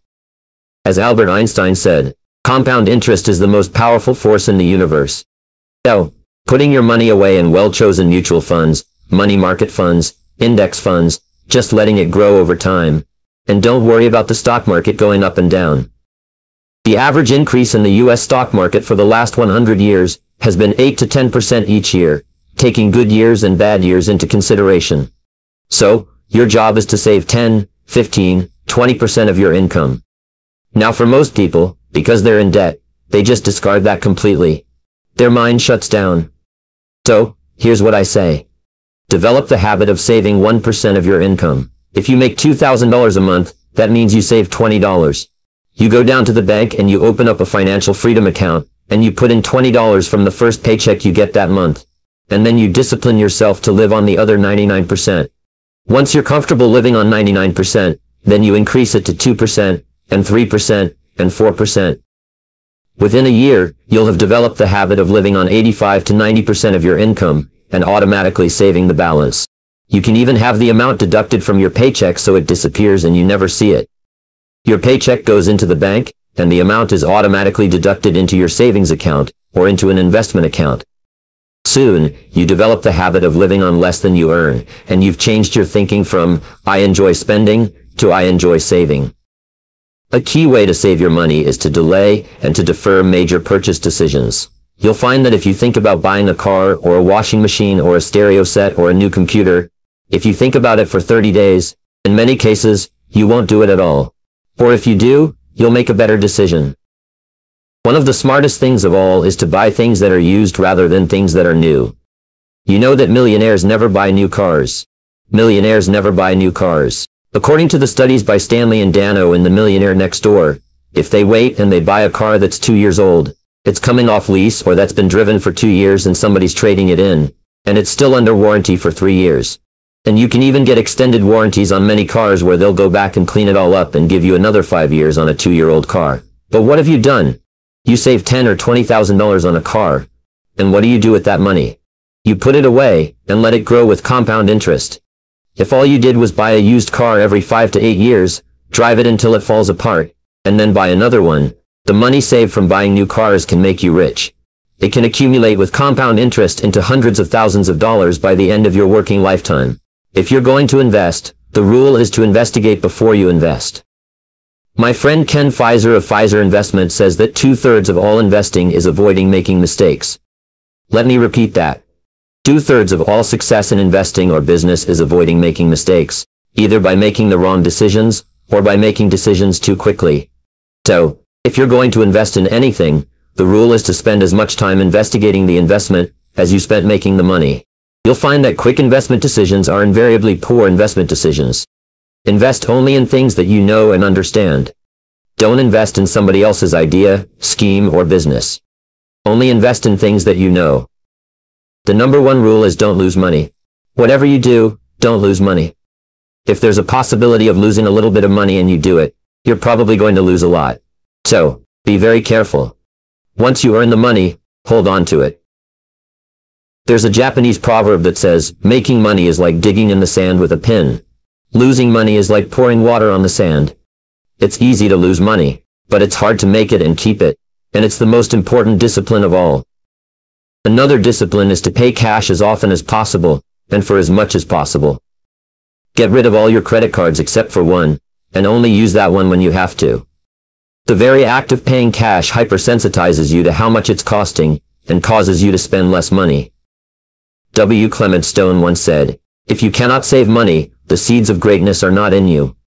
A: As Albert Einstein said, Compound interest is the most powerful force in the universe. So, putting your money away in well-chosen mutual funds, money market funds, index funds, just letting it grow over time. And don't worry about the stock market going up and down. The average increase in the US stock market for the last 100 years has been 8 to 10% each year, taking good years and bad years into consideration. So, your job is to save 10, 15, 20% of your income. Now for most people, because they're in debt, they just discard that completely. Their mind shuts down. So, here's what I say. Develop the habit of saving 1% of your income. If you make $2,000 a month, that means you save $20. You go down to the bank and you open up a financial freedom account, and you put in $20 from the first paycheck you get that month. And then you discipline yourself to live on the other 99%. Once you're comfortable living on 99%, then you increase it to 2%, and 3%, and 4%. Within a year, you'll have developed the habit of living on 85 to 90% of your income, and automatically saving the balance. You can even have the amount deducted from your paycheck so it disappears and you never see it. Your paycheck goes into the bank, and the amount is automatically deducted into your savings account, or into an investment account. Soon, you develop the habit of living on less than you earn, and you've changed your thinking from, I enjoy spending, to I enjoy saving. A key way to save your money is to delay and to defer major purchase decisions. You'll find that if you think about buying a car or a washing machine or a stereo set or a new computer, if you think about it for 30 days, in many cases, you won't do it at all. Or if you do, you'll make a better decision. One of the smartest things of all is to buy things that are used rather than things that are new. You know that millionaires never buy new cars. Millionaires never buy new cars. According to the studies by Stanley and Danko in The Millionaire Next Door, if they wait and they buy a car that's two years old, it's coming off lease or that's been driven for two years and somebody's trading it in, and it's still under warranty for three years. And you can even get extended warranties on many cars where they'll go back and clean it all up and give you another five years on a two-year-old car. But what have you done? You save ten or twenty thousand dollars on a car. And what do you do with that money? You put it away, and let it grow with compound interest. If all you did was buy a used car every five to eight years, drive it until it falls apart, and then buy another one, the money saved from buying new cars can make you rich. It can accumulate with compound interest into hundreds of thousands of dollars by the end of your working lifetime. If you're going to invest, the rule is to investigate before you invest. My friend Ken Fisher of Fisher Investment says that two-thirds of all investing is avoiding making mistakes. Let me repeat that. Two-thirds of all success in investing or business is avoiding making mistakes, either by making the wrong decisions, or by making decisions too quickly. So, if you're going to invest in anything, the rule is to spend as much time investigating the investment as you spent making the money. You'll find that quick investment decisions are invariably poor investment decisions. Invest only in things that you know and understand. Don't invest in somebody else's idea, scheme, or business. Only invest in things that you know. The number one rule is don't lose money. Whatever you do, don't lose money. If there's a possibility of losing a little bit of money and you do it, you're probably going to lose a lot. So, be very careful. Once you earn the money, hold on to it. There's a Japanese proverb that says, making money is like digging in the sand with a pin. Losing money is like pouring water on the sand. It's easy to lose money, but it's hard to make it and keep it, and it's the most important discipline of all. Another discipline is to pay cash as often as possible, and for as much as possible. Get rid of all your credit cards except for one, and only use that one when you have to. The very act of paying cash hypersensitizes you to how much it's costing and causes you to spend less money. W. Clement Stone once said, If you cannot save money, the seeds of greatness are not in you.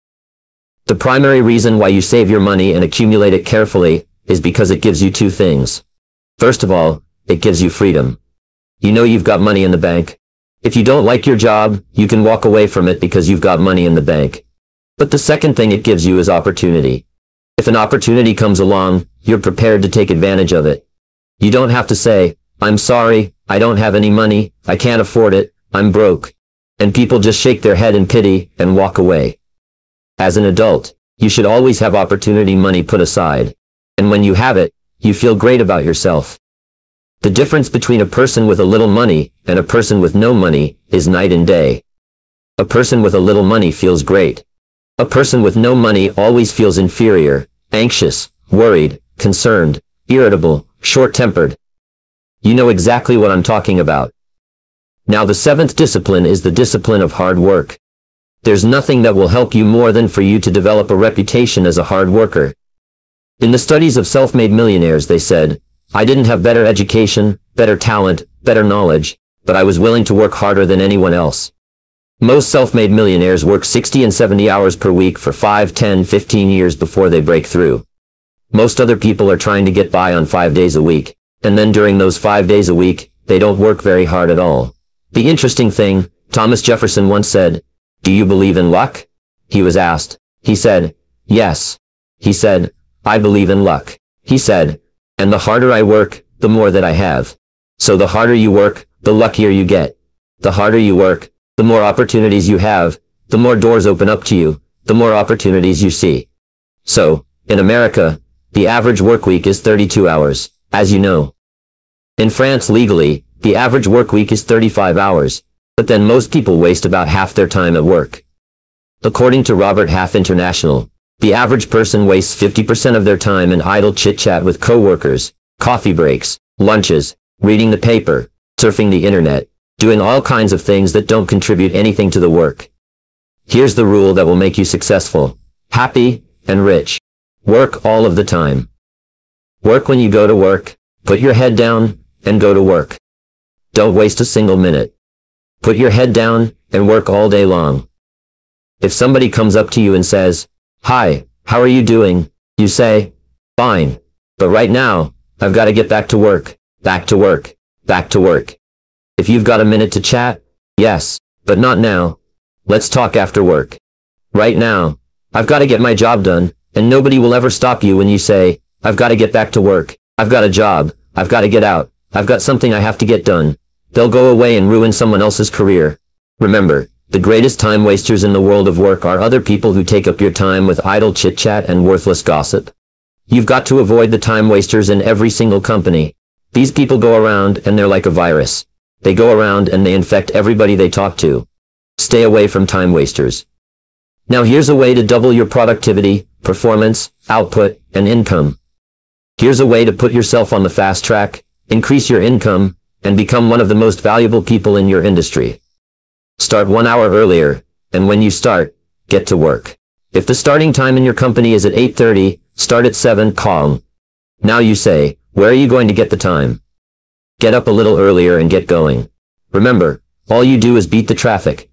A: The primary reason why you save your money and accumulate it carefully is because it gives you two things. First of all, it gives you freedom. You know you've got money in the bank. If you don't like your job, you can walk away from it because you've got money in the bank. But the second thing it gives you is opportunity. If an opportunity comes along, you're prepared to take advantage of it. You don't have to say, I'm sorry, I don't have any money, I can't afford it, I'm broke. And people just shake their head in pity and walk away. As an adult, you should always have opportunity money put aside. And when you have it, you feel great about yourself. The difference between a person with a little money and a person with no money is night and day. A person with a little money feels great. A person with no money always feels inferior, anxious, worried, concerned, irritable, short-tempered. You know exactly what I'm talking about. Now the seventh discipline is the discipline of hard work. There's nothing that will help you more than for you to develop a reputation as a hard worker. In the studies of self-made millionaires they said, I didn't have better education, better talent, better knowledge, but I was willing to work harder than anyone else. Most self-made millionaires work 60 and 70 hours per week for 5, 10, 15 years before they break through. Most other people are trying to get by on 5 days a week, and then during those 5 days a week, they don't work very hard at all. The interesting thing, Thomas Jefferson once said, Do you believe in luck? He was asked. He said, Yes. He said, I believe in luck. He said, And the harder I work, the more that I have. So the harder you work, the luckier you get. The harder you work, the more opportunities you have, the more doors open up to you, the more opportunities you see. So, in America, the average work week is 32 hours, as you know. In France legally, the average work week is 35 hours, but then most people waste about half their time at work. According to Robert Half International, the average person wastes 50% of their time in idle chit-chat with coworkers, coffee breaks, lunches, reading the paper, surfing the internet, doing all kinds of things that don't contribute anything to the work. Here's the rule that will make you successful, happy, and rich. Work all of the time. Work when you go to work, put your head down, and go to work. Don't waste a single minute. Put your head down, and work all day long. If somebody comes up to you and says, Hi, how are you doing? You say, Fine. But right now, I've got to get back to work, back to work, back to work. If you've got a minute to chat, yes, but not now. Let's talk after work. Right now, I've got to get my job done, and nobody will ever stop you when you say, I've got to get back to work, I've got a job, I've got to get out, I've got something I have to get done. They'll go away and ruin someone else's career. Remember, the greatest time wasters in the world of work are other people who take up your time with idle chit-chat and worthless gossip. You've got to avoid the time wasters in every single company. These people go around and they're like a virus. They go around and they infect everybody they talk to. Stay away from time wasters. Now here's a way to double your productivity, performance, output, and income. Here's a way to put yourself on the fast track, increase your income, and become one of the most valuable people in your industry. Start one hour earlier, and when you start, get to work. If the starting time in your company is at 8.30, start at 7, calm. Now you say, where are you going to get the time? Get up a little earlier and get going. Remember, all you do is beat the traffic.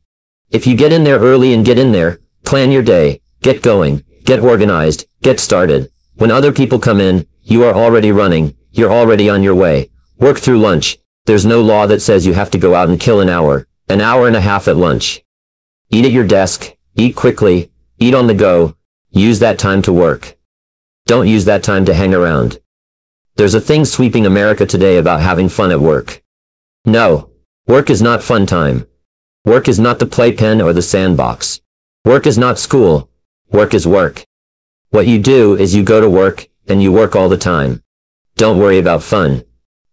A: If you get in there early and get in there, plan your day, get going, get organized, get started. When other people come in, you are already running, you're already on your way. Work through lunch. There's no law that says you have to go out and kill an hour. An hour and a half at lunch. Eat at your desk, eat quickly, eat on the go, use that time to work. Don't use that time to hang around. There's a thing sweeping America today about having fun at work. No, work is not fun time. Work is not the playpen or the sandbox. Work is not school. Work is work. What you do is you go to work, and you work all the time. Don't worry about fun.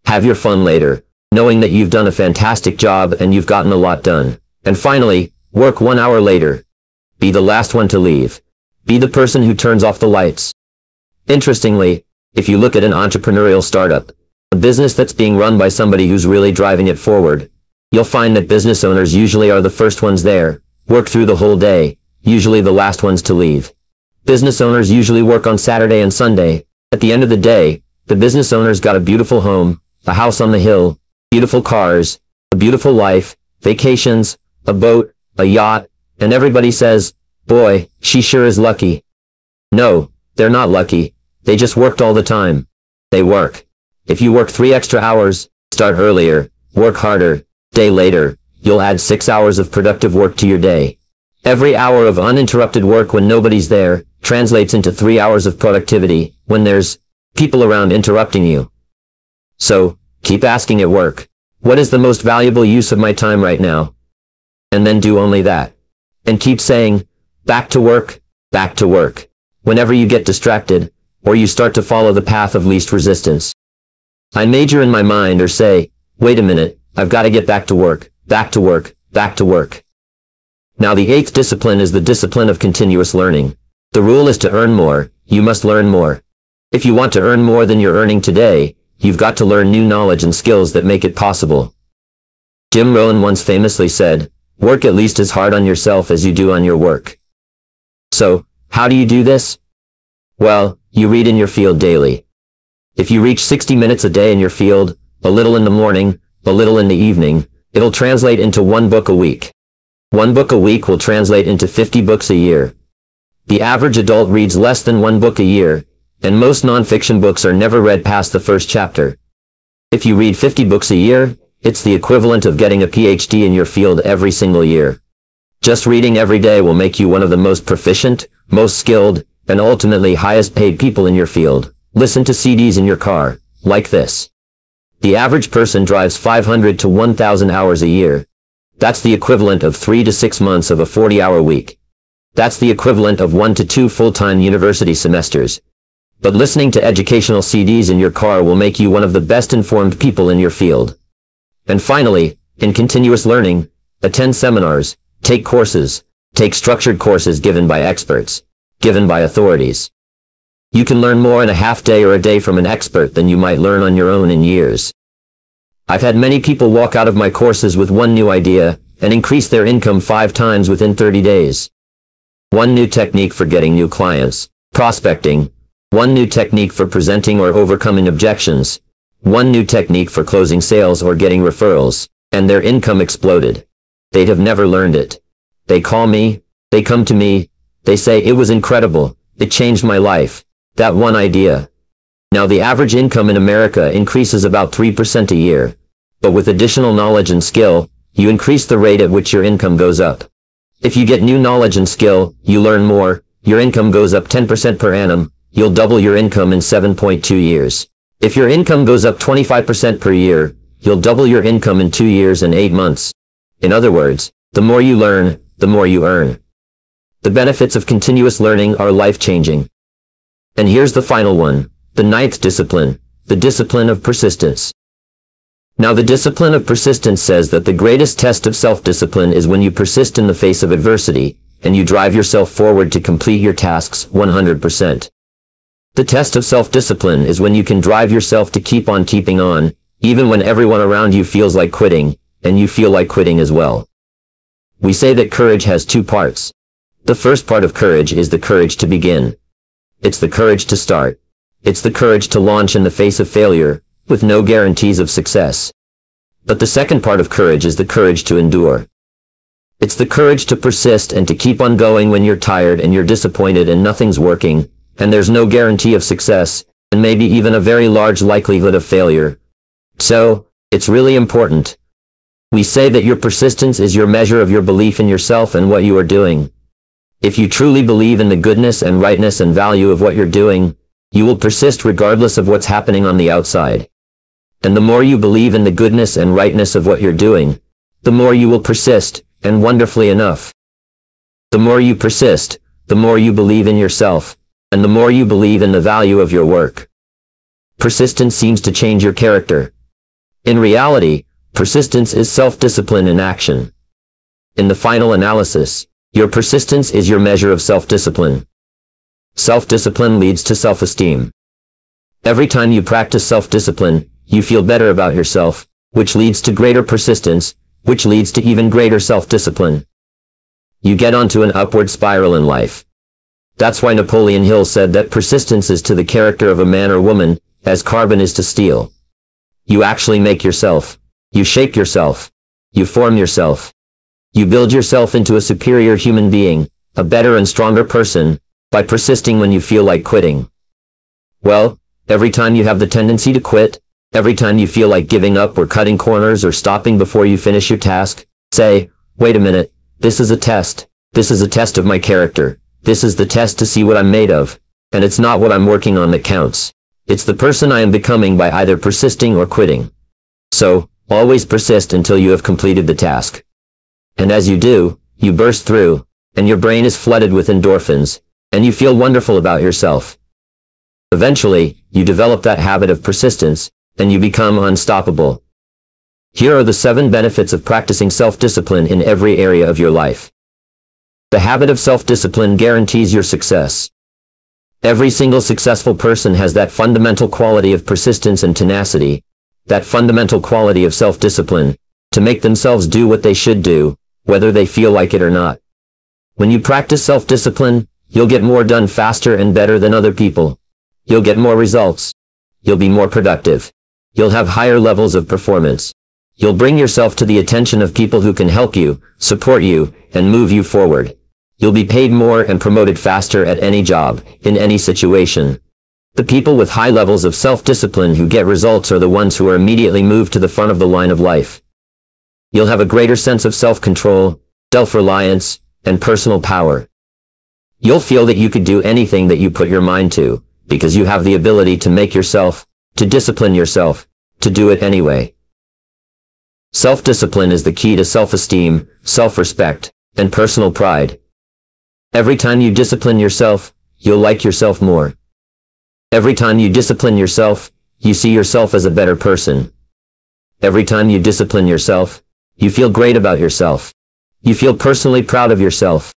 A: Have your fun later knowing that you've done a fantastic job and you've gotten a lot done. And finally, work one hour later. Be the last one to leave. Be the person who turns off the lights. Interestingly, if you look at an entrepreneurial startup, a business that's being run by somebody who's really driving it forward, you'll find that business owners usually are the first ones there, work through the whole day, usually the last ones to leave. Business owners usually work on Saturday and Sunday. At the end of the day, the business owner's got a beautiful home, a house on the hill, beautiful cars, a beautiful life, vacations, a boat, a yacht, and everybody says, boy, she sure is lucky. No, they're not lucky. They just worked all the time. They work. If you work three extra hours, start earlier, work harder, day later, you'll add six hours of productive work to your day. Every hour of uninterrupted work when nobody's there translates into three hours of productivity when there's people around interrupting you. So, Keep asking at work, what is the most valuable use of my time right now? And then do only that. And keep saying, back to work, back to work, whenever you get distracted, or you start to follow the path of least resistance. I major in my mind or say, wait a minute, I've got to get back to work, back to work, back to work. Now the eighth discipline is the discipline of continuous learning. The rule is to earn more, you must learn more. If you want to earn more than you're earning today, You've got to learn new knowledge and skills that make it possible. Jim Rohn once famously said, work at least as hard on yourself as you do on your work. So, how do you do this? Well, you read in your field daily. If you reach 60 minutes a day in your field, a little in the morning, a little in the evening, it'll translate into one book a week. One book a week will translate into 50 books a year. The average adult reads less than one book a year, and most nonfiction books are never read past the first chapter. If you read 50 books a year, it's the equivalent of getting a PhD in your field every single year. Just reading every day will make you one of the most proficient, most skilled, and ultimately highest paid people in your field. Listen to CDs in your car, like this. The average person drives 500 to 1,000 hours a year. That's the equivalent of 3 to 6 months of a 40-hour week. That's the equivalent of 1 to 2 full-time university semesters. But listening to educational CDs in your car will make you one of the best informed people in your field. And finally, in continuous learning, attend seminars, take courses, take structured courses given by experts, given by authorities. You can learn more in a half day or a day from an expert than you might learn on your own in years. I've had many people walk out of my courses with one new idea and increase their income five times within 30 days. One new technique for getting new clients, prospecting, one new technique for presenting or overcoming objections. One new technique for closing sales or getting referrals. And their income exploded. They'd have never learned it. They call me, they come to me, they say it was incredible, it changed my life. That one idea. Now the average income in America increases about 3% a year. But with additional knowledge and skill, you increase the rate at which your income goes up. If you get new knowledge and skill, you learn more, your income goes up 10% per annum, you'll double your income in 7.2 years. If your income goes up 25% per year, you'll double your income in 2 years and 8 months. In other words, the more you learn, the more you earn. The benefits of continuous learning are life-changing. And here's the final one, the ninth discipline, the discipline of persistence. Now the discipline of persistence says that the greatest test of self-discipline is when you persist in the face of adversity, and you drive yourself forward to complete your tasks 100%. The test of self-discipline is when you can drive yourself to keep on keeping on, even when everyone around you feels like quitting, and you feel like quitting as well. We say that courage has two parts. The first part of courage is the courage to begin. It's the courage to start. It's the courage to launch in the face of failure, with no guarantees of success. But the second part of courage is the courage to endure. It's the courage to persist and to keep on going when you're tired and you're disappointed and nothing's working, and there's no guarantee of success, and maybe even a very large likelihood of failure. So, it's really important. We say that your persistence is your measure of your belief in yourself and what you are doing. If you truly believe in the goodness and rightness and value of what you're doing, you will persist regardless of what's happening on the outside. And the more you believe in the goodness and rightness of what you're doing, the more you will persist, and wonderfully enough. The more you persist, the more you believe in yourself, and the more you believe in the value of your work. Persistence seems to change your character. In reality, persistence is self-discipline in action. In the final analysis, your persistence is your measure of self-discipline. Self-discipline leads to self-esteem. Every time you practice self-discipline, you feel better about yourself, which leads to greater persistence, which leads to even greater self-discipline. You get onto an upward spiral in life. That's why Napoleon Hill said that persistence is to the character of a man or woman, as carbon is to steel. You actually make yourself. You shape yourself. You form yourself. You build yourself into a superior human being, a better and stronger person, by persisting when you feel like quitting. Well, every time you have the tendency to quit, Every time you feel like giving up or cutting corners or stopping before you finish your task, say, wait a minute, this is a test. This is a test of my character. This is the test to see what I'm made of. And it's not what I'm working on that counts. It's the person I am becoming by either persisting or quitting. So, always persist until you have completed the task. And as you do, you burst through, and your brain is flooded with endorphins, and you feel wonderful about yourself. Eventually, you develop that habit of persistence, and you become unstoppable. Here are the seven benefits of practicing self-discipline in every area of your life. The habit of self-discipline guarantees your success. Every single successful person has that fundamental quality of persistence and tenacity, that fundamental quality of self-discipline, to make themselves do what they should do, whether they feel like it or not. When you practice self-discipline, you'll get more done faster and better than other people. You'll get more results. You'll be more productive. You'll have higher levels of performance. You'll bring yourself to the attention of people who can help you, support you, and move you forward. You'll be paid more and promoted faster at any job, in any situation. The people with high levels of self-discipline who get results are the ones who are immediately moved to the front of the line of life. You'll have a greater sense of self-control, self-reliance, and personal power. You'll feel that you could do anything that you put your mind to, because you have the ability to make yourself, to discipline yourself, to do it anyway. Self-discipline is the key to self-esteem, self-respect, and personal pride. Every time you discipline yourself, you'll like yourself more. Every time you discipline yourself, you see yourself as a better person. Every time you discipline yourself, you feel great about yourself. You feel personally proud of yourself.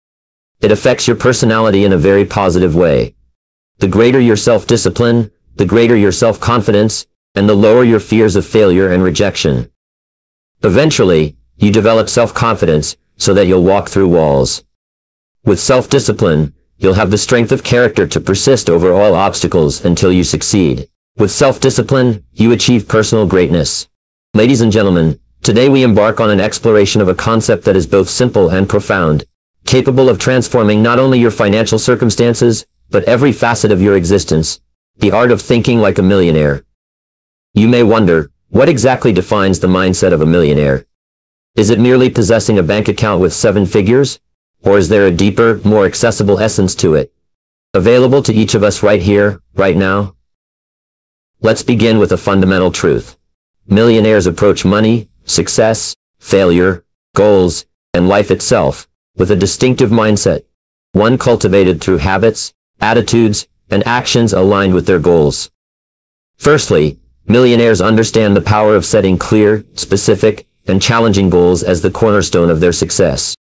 A: It affects your personality in a very positive way. The greater your self-discipline, the greater your self-confidence, and the lower your fears of failure and rejection. Eventually, you develop self-confidence so that you'll walk through walls. With self-discipline, you'll have the strength of character to persist over all obstacles until you succeed. With self-discipline, you achieve personal greatness. Ladies and gentlemen, today we embark on an exploration of a concept that is both simple and profound, capable of transforming not only your financial circumstances, but every facet of your existence, The Art of Thinking Like a Millionaire. You may wonder, what exactly defines the mindset of a millionaire? Is it merely possessing a bank account with seven figures? Or is there a deeper, more accessible essence to it? Available to each of us right here, right now? Let's begin with a fundamental truth. Millionaires approach money, success, failure, goals, and life itself with a distinctive mindset, one cultivated through habits, attitudes, and actions aligned with their goals. Firstly, millionaires understand the power of setting clear, specific, and challenging goals as the cornerstone of their success.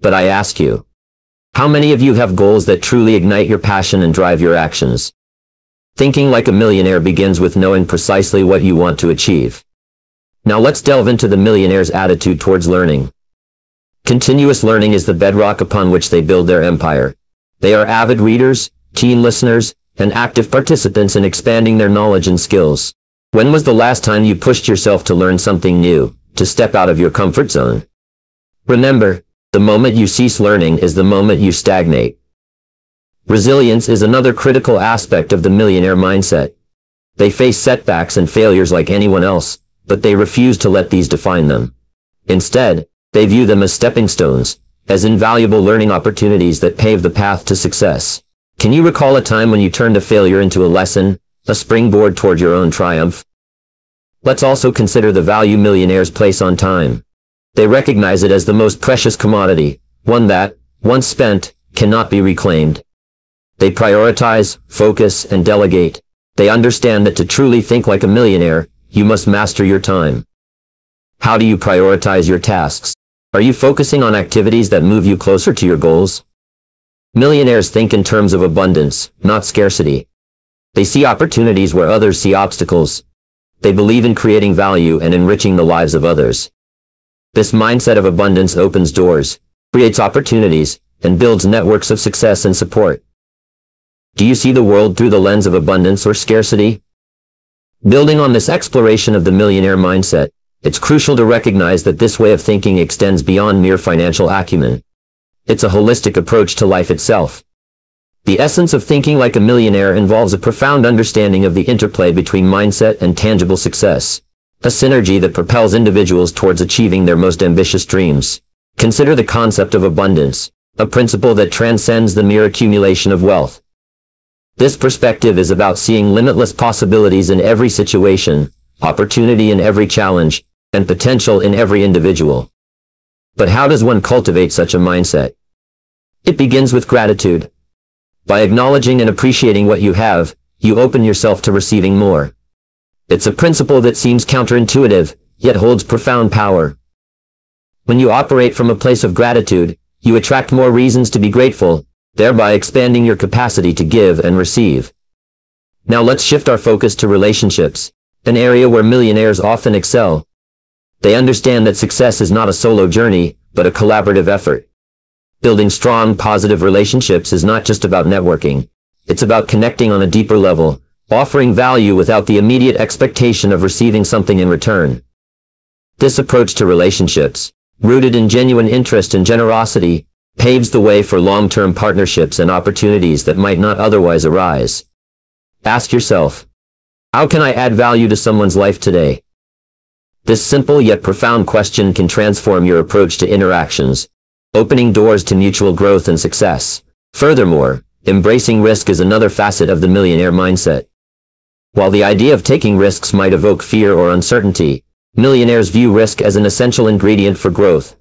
A: But I ask you, how many of you have goals that truly ignite your passion and drive your actions? Thinking like a millionaire begins with knowing precisely what you want to achieve. Now let's delve into the millionaire's attitude towards learning. Continuous learning is the bedrock upon which they build their empire. They are avid readers, keen listeners, and active participants in expanding their knowledge and skills. When was the last time you pushed yourself to learn something new, to step out of your comfort zone? Remember, the moment you cease learning is the moment you stagnate. Resilience is another critical aspect of the millionaire mindset. They face setbacks and failures like anyone else, but they refuse to let these define them. Instead, they view them as stepping stones, as invaluable learning opportunities that pave the path to success. Can you recall a time when you turned a failure into a lesson, a springboard toward your own triumph? Let's also consider the value millionaires place on time. They recognize it as the most precious commodity, one that, once spent, cannot be reclaimed. They prioritize, focus, and delegate. They understand that to truly think like a millionaire, you must master your time. How do you prioritize your tasks? Are you focusing on activities that move you closer to your goals? Millionaires think in terms of abundance, not scarcity. They see opportunities where others see obstacles. They believe in creating value and enriching the lives of others. This mindset of abundance opens doors, creates opportunities, and builds networks of success and support. Do you see the world through the lens of abundance or scarcity? Building on this exploration of the millionaire mindset, it's crucial to recognize that this way of thinking extends beyond mere financial acumen. It's a holistic approach to life itself. The essence of thinking like a millionaire involves a profound understanding of the interplay between mindset and tangible success a synergy that propels individuals towards achieving their most ambitious dreams. Consider the concept of abundance, a principle that transcends the mere accumulation of wealth. This perspective is about seeing limitless possibilities in every situation, opportunity in every challenge, and potential in every individual. But how does one cultivate such a mindset? It begins with gratitude. By acknowledging and appreciating what you have, you open yourself to receiving more. It's a principle that seems counterintuitive, yet holds profound power. When you operate from a place of gratitude, you attract more reasons to be grateful, thereby expanding your capacity to give and receive. Now let's shift our focus to relationships, an area where millionaires often excel. They understand that success is not a solo journey, but a collaborative effort. Building strong, positive relationships is not just about networking. It's about connecting on a deeper level, offering value without the immediate expectation of receiving something in return. This approach to relationships, rooted in genuine interest and generosity, paves the way for long-term partnerships and opportunities that might not otherwise arise. Ask yourself, how can I add value to someone's life today? This simple yet profound question can transform your approach to interactions, opening doors to mutual growth and success. Furthermore, embracing risk is another facet of the millionaire mindset. While the idea of taking risks might evoke fear or uncertainty, millionaires view risk as an essential ingredient for growth.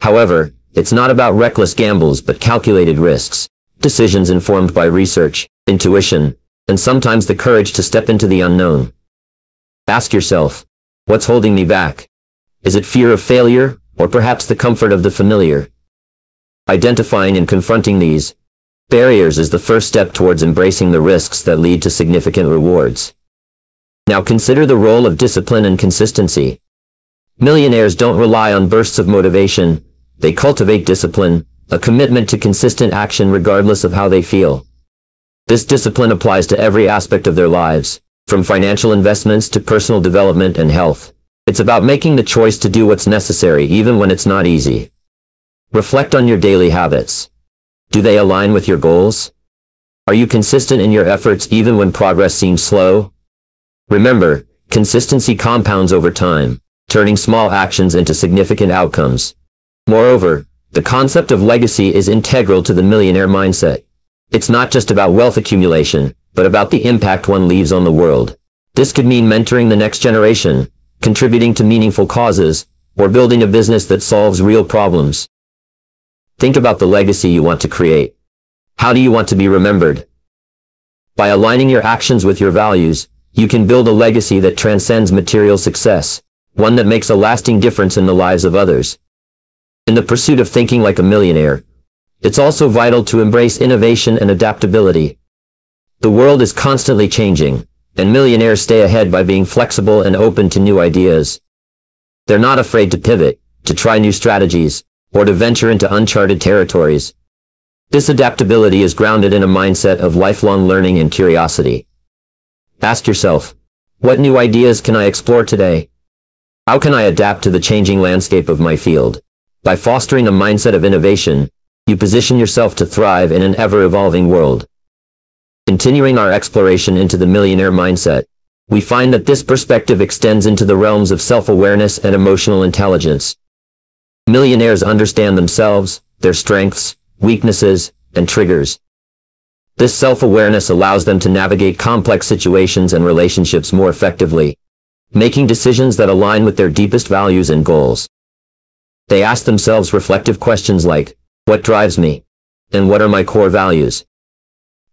A: However, it's not about reckless gambles but calculated risks, decisions informed by research, intuition, and sometimes the courage to step into the unknown. Ask yourself, what's holding me back? Is it fear of failure, or perhaps the comfort of the familiar? Identifying and confronting these, Barriers is the first step towards embracing the risks that lead to significant rewards. Now consider the role of discipline and consistency. Millionaires don't rely on bursts of motivation, they cultivate discipline, a commitment to consistent action regardless of how they feel. This discipline applies to every aspect of their lives, from financial investments to personal development and health. It's about making the choice to do what's necessary even when it's not easy. Reflect on your daily habits. Do they align with your goals? Are you consistent in your efforts even when progress seems slow? Remember, consistency compounds over time, turning small actions into significant outcomes. Moreover, the concept of legacy is integral to the millionaire mindset. It's not just about wealth accumulation, but about the impact one leaves on the world. This could mean mentoring the next generation, contributing to meaningful causes, or building a business that solves real problems. Think about the legacy you want to create. How do you want to be remembered? By aligning your actions with your values, you can build a legacy that transcends material success, one that makes a lasting difference in the lives of others. In the pursuit of thinking like a millionaire, it's also vital to embrace innovation and adaptability. The world is constantly changing, and millionaires stay ahead by being flexible and open to new ideas. They're not afraid to pivot, to try new strategies, or to venture into uncharted territories. This adaptability is grounded in a mindset of lifelong learning and curiosity. Ask yourself, what new ideas can I explore today? How can I adapt to the changing landscape of my field? By fostering a mindset of innovation, you position yourself to thrive in an ever-evolving world. Continuing our exploration into the millionaire mindset, we find that this perspective extends into the realms of self-awareness and emotional intelligence. Millionaires understand themselves, their strengths, weaknesses, and triggers. This self-awareness allows them to navigate complex situations and relationships more effectively, making decisions that align with their deepest values and goals. They ask themselves reflective questions like, what drives me? And what are my core values?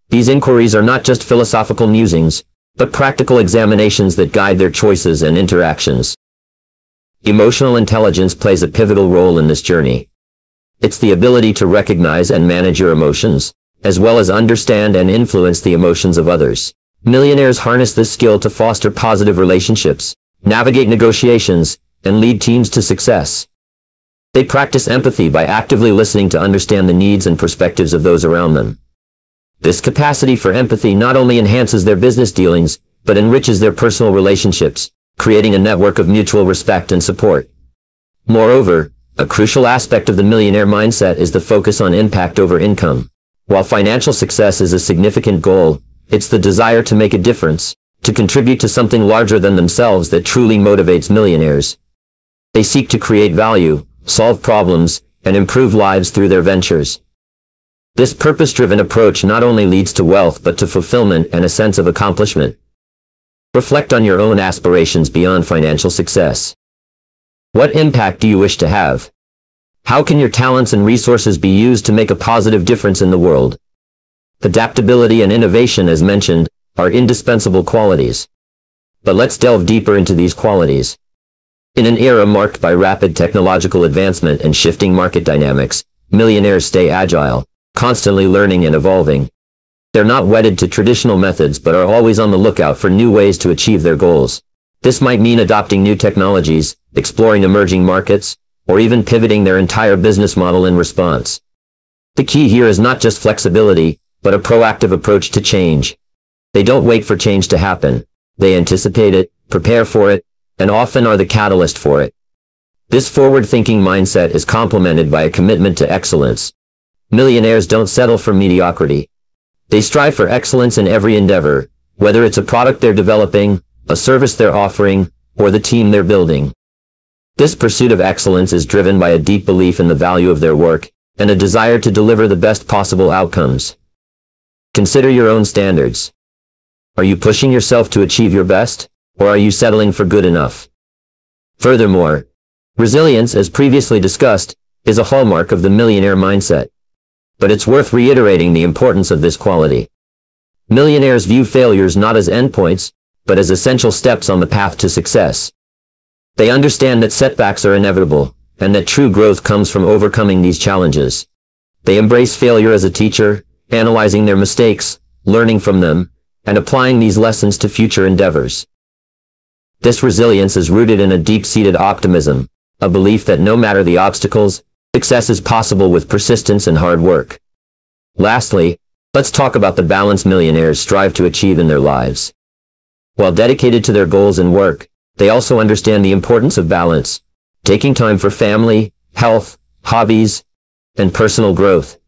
A: These inquiries are not just philosophical musings, but practical examinations that guide their choices and interactions. Emotional intelligence plays a pivotal role in this journey. It's the ability to recognize and manage your emotions, as well as understand and influence the emotions of others. Millionaires harness this skill to foster positive relationships, navigate negotiations, and lead teams to success. They practice empathy by actively listening to understand the needs and perspectives of those around them. This capacity for empathy not only enhances their business dealings, but enriches their personal relationships, creating a network of mutual respect and support. Moreover, a crucial aspect of the millionaire mindset is the focus on impact over income. While financial success is a significant goal, it's the desire to make a difference, to contribute to something larger than themselves that truly motivates millionaires. They seek to create value, solve problems, and improve lives through their ventures. This purpose-driven approach not only leads to wealth but to fulfillment and a sense of accomplishment. Reflect on your own aspirations beyond financial success. What impact do you wish to have? How can your talents and resources be used to make a positive difference in the world? Adaptability and innovation, as mentioned, are indispensable qualities. But let's delve deeper into these qualities. In an era marked by rapid technological advancement and shifting market dynamics, millionaires stay agile, constantly learning and evolving. They're not wedded to traditional methods but are always on the lookout for new ways to achieve their goals. This might mean adopting new technologies, exploring emerging markets, or even pivoting their entire business model in response. The key here is not just flexibility, but a proactive approach to change. They don't wait for change to happen. They anticipate it, prepare for it, and often are the catalyst for it. This forward-thinking mindset is complemented by a commitment to excellence. Millionaires don't settle for mediocrity. They strive for excellence in every endeavor, whether it's a product they're developing, a service they're offering, or the team they're building. This pursuit of excellence is driven by a deep belief in the value of their work, and a desire to deliver the best possible outcomes. Consider your own standards. Are you pushing yourself to achieve your best? or are you settling for good enough? Furthermore, resilience, as previously discussed, is a hallmark of the millionaire mindset. But it's worth reiterating the importance of this quality. Millionaires view failures not as endpoints, but as essential steps on the path to success. They understand that setbacks are inevitable, and that true growth comes from overcoming these challenges. They embrace failure as a teacher, analyzing their mistakes, learning from them, and applying these lessons to future endeavors. This resilience is rooted in a deep-seated optimism, a belief that no matter the obstacles, success is possible with persistence and hard work. Lastly, let's talk about the balance millionaires strive to achieve in their lives. While dedicated to their goals and work, they also understand the importance of balance, taking time for family, health, hobbies, and personal growth.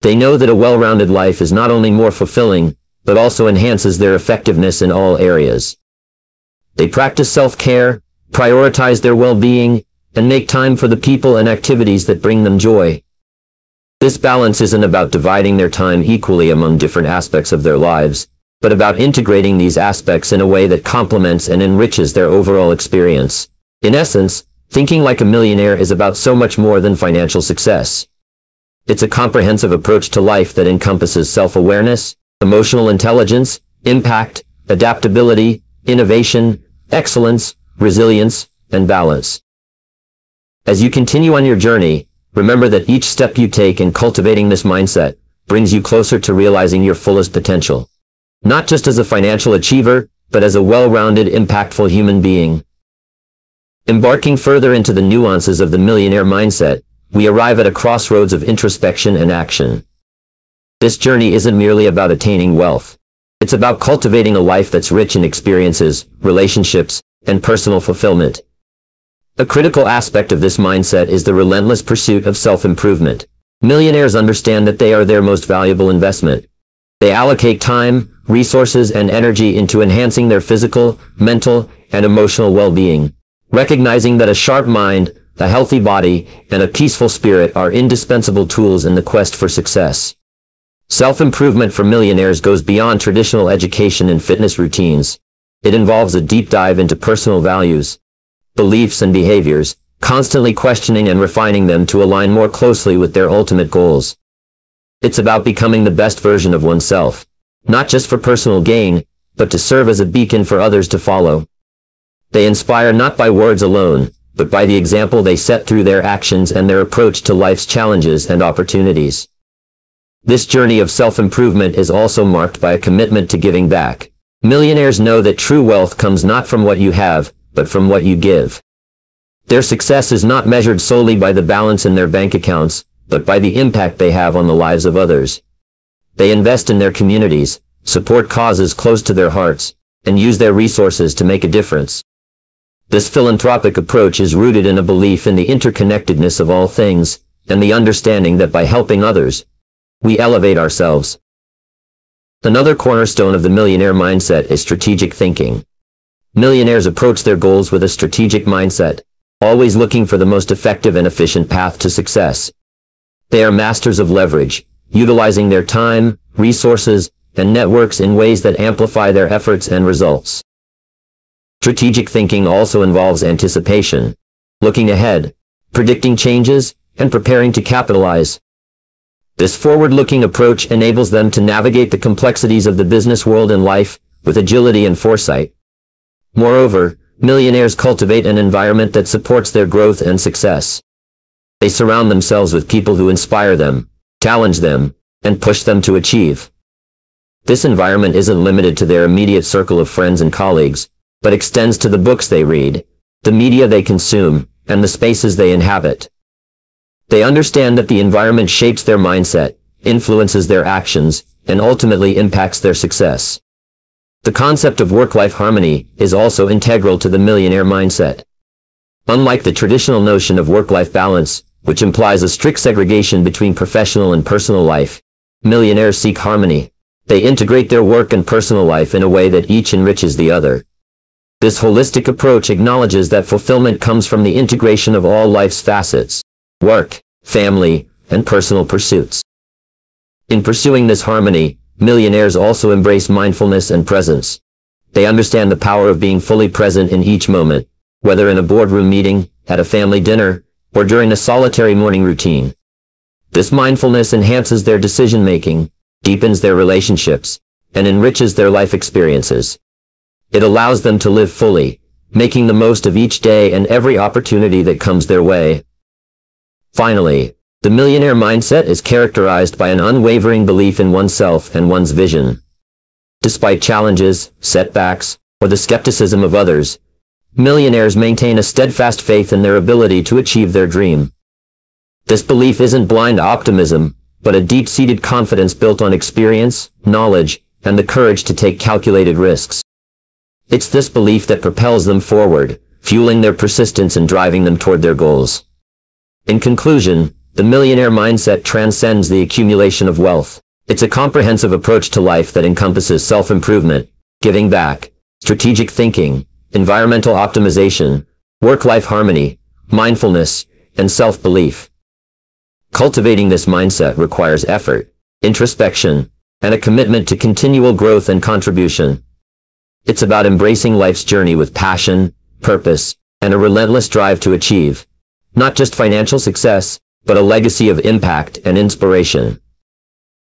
A: They know that a well-rounded life is not only more fulfilling, but also enhances their effectiveness in all areas. They practice self-care, prioritize their well-being, and make time for the people and activities that bring them joy. This balance isn't about dividing their time equally among different aspects of their lives, but about integrating these aspects in a way that complements and enriches their overall experience. In essence, thinking like a millionaire is about so much more than financial success. It's a comprehensive approach to life that encompasses self-awareness, emotional intelligence, impact, adaptability, innovation, excellence, resilience, and balance. As you continue on your journey, remember that each step you take in cultivating this mindset brings you closer to realizing your fullest potential. Not just as a financial achiever, but as a well-rounded, impactful human being. Embarking further into the nuances of the millionaire mindset, we arrive at a crossroads of introspection and action. This journey isn't merely about attaining wealth. It's about cultivating a life that's rich in experiences, relationships, and personal fulfillment. A critical aspect of this mindset is the relentless pursuit of self-improvement. Millionaires understand that they are their most valuable investment. They allocate time, resources, and energy into enhancing their physical, mental, and emotional well-being, recognizing that a sharp mind, a healthy body, and a peaceful spirit are indispensable tools in the quest for success. Self-improvement for millionaires goes beyond traditional education and fitness routines. It involves a deep dive into personal values, beliefs and behaviors, constantly questioning and refining them to align more closely with their ultimate goals. It's about becoming the best version of oneself, not just for personal gain, but to serve as a beacon for others to follow. They inspire not by words alone, but by the example they set through their actions and their approach to life's challenges and opportunities. This journey of self-improvement is also marked by a commitment to giving back. Millionaires know that true wealth comes not from what you have, but from what you give. Their success is not measured solely by the balance in their bank accounts, but by the impact they have on the lives of others. They invest in their communities, support causes close to their hearts, and use their resources to make a difference. This philanthropic approach is rooted in a belief in the interconnectedness of all things, and the understanding that by helping others, we elevate ourselves. Another cornerstone of the millionaire mindset is strategic thinking. Millionaires approach their goals with a strategic mindset, always looking for the most effective and efficient path to success. They are masters of leverage, utilizing their time, resources, and networks in ways that amplify their efforts and results. Strategic thinking also involves anticipation, looking ahead, predicting changes, and preparing to capitalize. This forward-looking approach enables them to navigate the complexities of the business world and life with agility and foresight. Moreover, millionaires cultivate an environment that supports their growth and success. They surround themselves with people who inspire them, challenge them, and push them to achieve. This environment isn't limited to their immediate circle of friends and colleagues, but extends to the books they read, the media they consume, and the spaces they inhabit. They understand that the environment shapes their mindset, influences their actions, and ultimately impacts their success. The concept of work-life harmony is also integral to the millionaire mindset. Unlike the traditional notion of work-life balance, which implies a strict segregation between professional and personal life, millionaires seek harmony. They integrate their work and personal life in a way that each enriches the other. This holistic approach acknowledges that fulfillment comes from the integration of all life's facets, work, family, and personal pursuits. In pursuing this harmony, Millionaires also embrace mindfulness and presence. They understand the power of being fully present in each moment, whether in a boardroom meeting, at a family dinner, or during a solitary morning routine. This mindfulness enhances their decision-making, deepens their relationships, and enriches their life experiences. It allows them to live fully, making the most of each day and every opportunity that comes their way. Finally, the millionaire mindset is characterized by an unwavering belief in oneself and one's vision. Despite challenges, setbacks, or the skepticism of others, millionaires maintain a steadfast faith in their ability to achieve their dream. This belief isn't blind optimism, but a deep-seated confidence built on experience, knowledge, and the courage to take calculated risks. It's this belief that propels them forward, fueling their persistence and driving them toward their goals. In conclusion, the millionaire mindset transcends the accumulation of wealth. It's a comprehensive approach to life that encompasses self-improvement, giving back, strategic thinking, environmental optimization, work-life harmony, mindfulness, and self-belief. Cultivating this mindset requires effort, introspection, and a commitment to continual growth and contribution. It's about embracing life's journey with passion, purpose, and a relentless drive to achieve, not just financial success, but a legacy of impact and inspiration.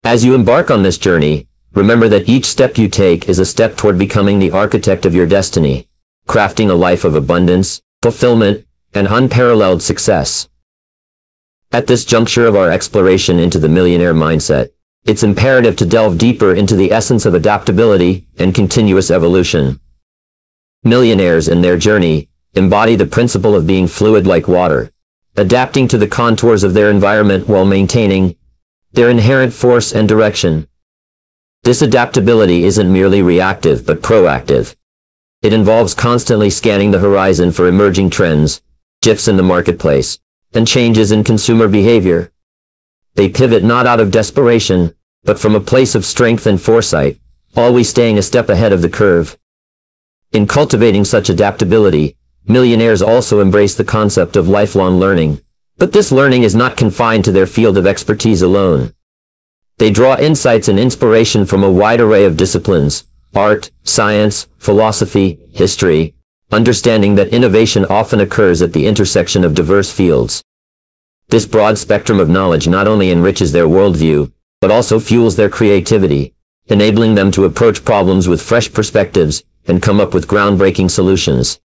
A: As you embark on this journey, remember that each step you take is a step toward becoming the architect of your destiny, crafting a life of abundance, fulfillment, and unparalleled success. At this juncture of our exploration into the millionaire mindset, it's imperative to delve deeper into the essence of adaptability and continuous evolution. Millionaires in their journey embody the principle of being fluid like water, adapting to the contours of their environment while maintaining their inherent force and direction. This adaptability isn't merely reactive but proactive. It involves constantly scanning the horizon for emerging trends, shifts in the marketplace, and changes in consumer behavior. They pivot not out of desperation, but from a place of strength and foresight, always staying a step ahead of the curve. In cultivating such adaptability, millionaires also embrace the concept of lifelong learning. But this learning is not confined to their field of expertise alone. They draw insights and inspiration from a wide array of disciplines, art, science, philosophy, history, understanding that innovation often occurs at the intersection of diverse fields. This broad spectrum of knowledge not only enriches their worldview, but also fuels their creativity, enabling them to approach problems with fresh perspectives and come up with groundbreaking solutions.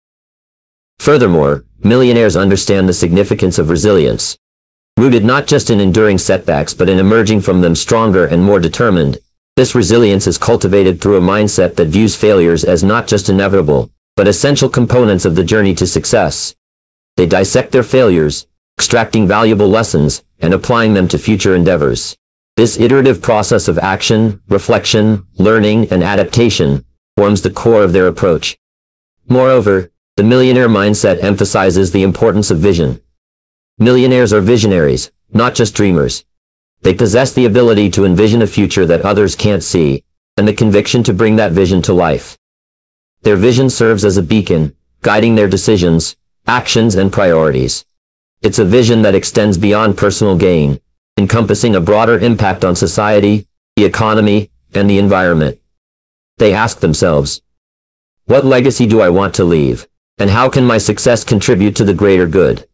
A: Furthermore, millionaires understand the significance of resilience. Rooted not just in enduring setbacks but in emerging from them stronger and more determined, this resilience is cultivated through a mindset that views failures as not just inevitable, but essential components of the journey to success. They dissect their failures, extracting valuable lessons, and applying them to future endeavors. This iterative process of action, reflection, learning, and adaptation forms the core of their approach. Moreover, the millionaire mindset emphasizes the importance of vision. Millionaires are visionaries, not just dreamers. They possess the ability to envision a future that others can't see, and the conviction to bring that vision to life. Their vision serves as a beacon, guiding their decisions, actions, and priorities. It's a vision that extends beyond personal gain, encompassing a broader impact on society, the economy, and the environment. They ask themselves, what legacy do I want to leave, and how can my success contribute to the greater good?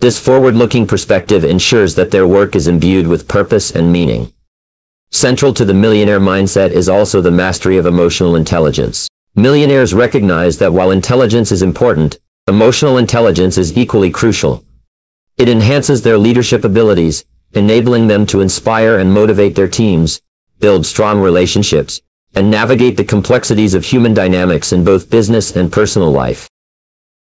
A: This forward-looking perspective ensures that their work is imbued with purpose and meaning. Central to the millionaire mindset is also the mastery of emotional intelligence. Millionaires recognize that while intelligence is important, Emotional intelligence is equally crucial. It enhances their leadership abilities, enabling them to inspire and motivate their teams, build strong relationships, and navigate the complexities of human dynamics in both business and personal life.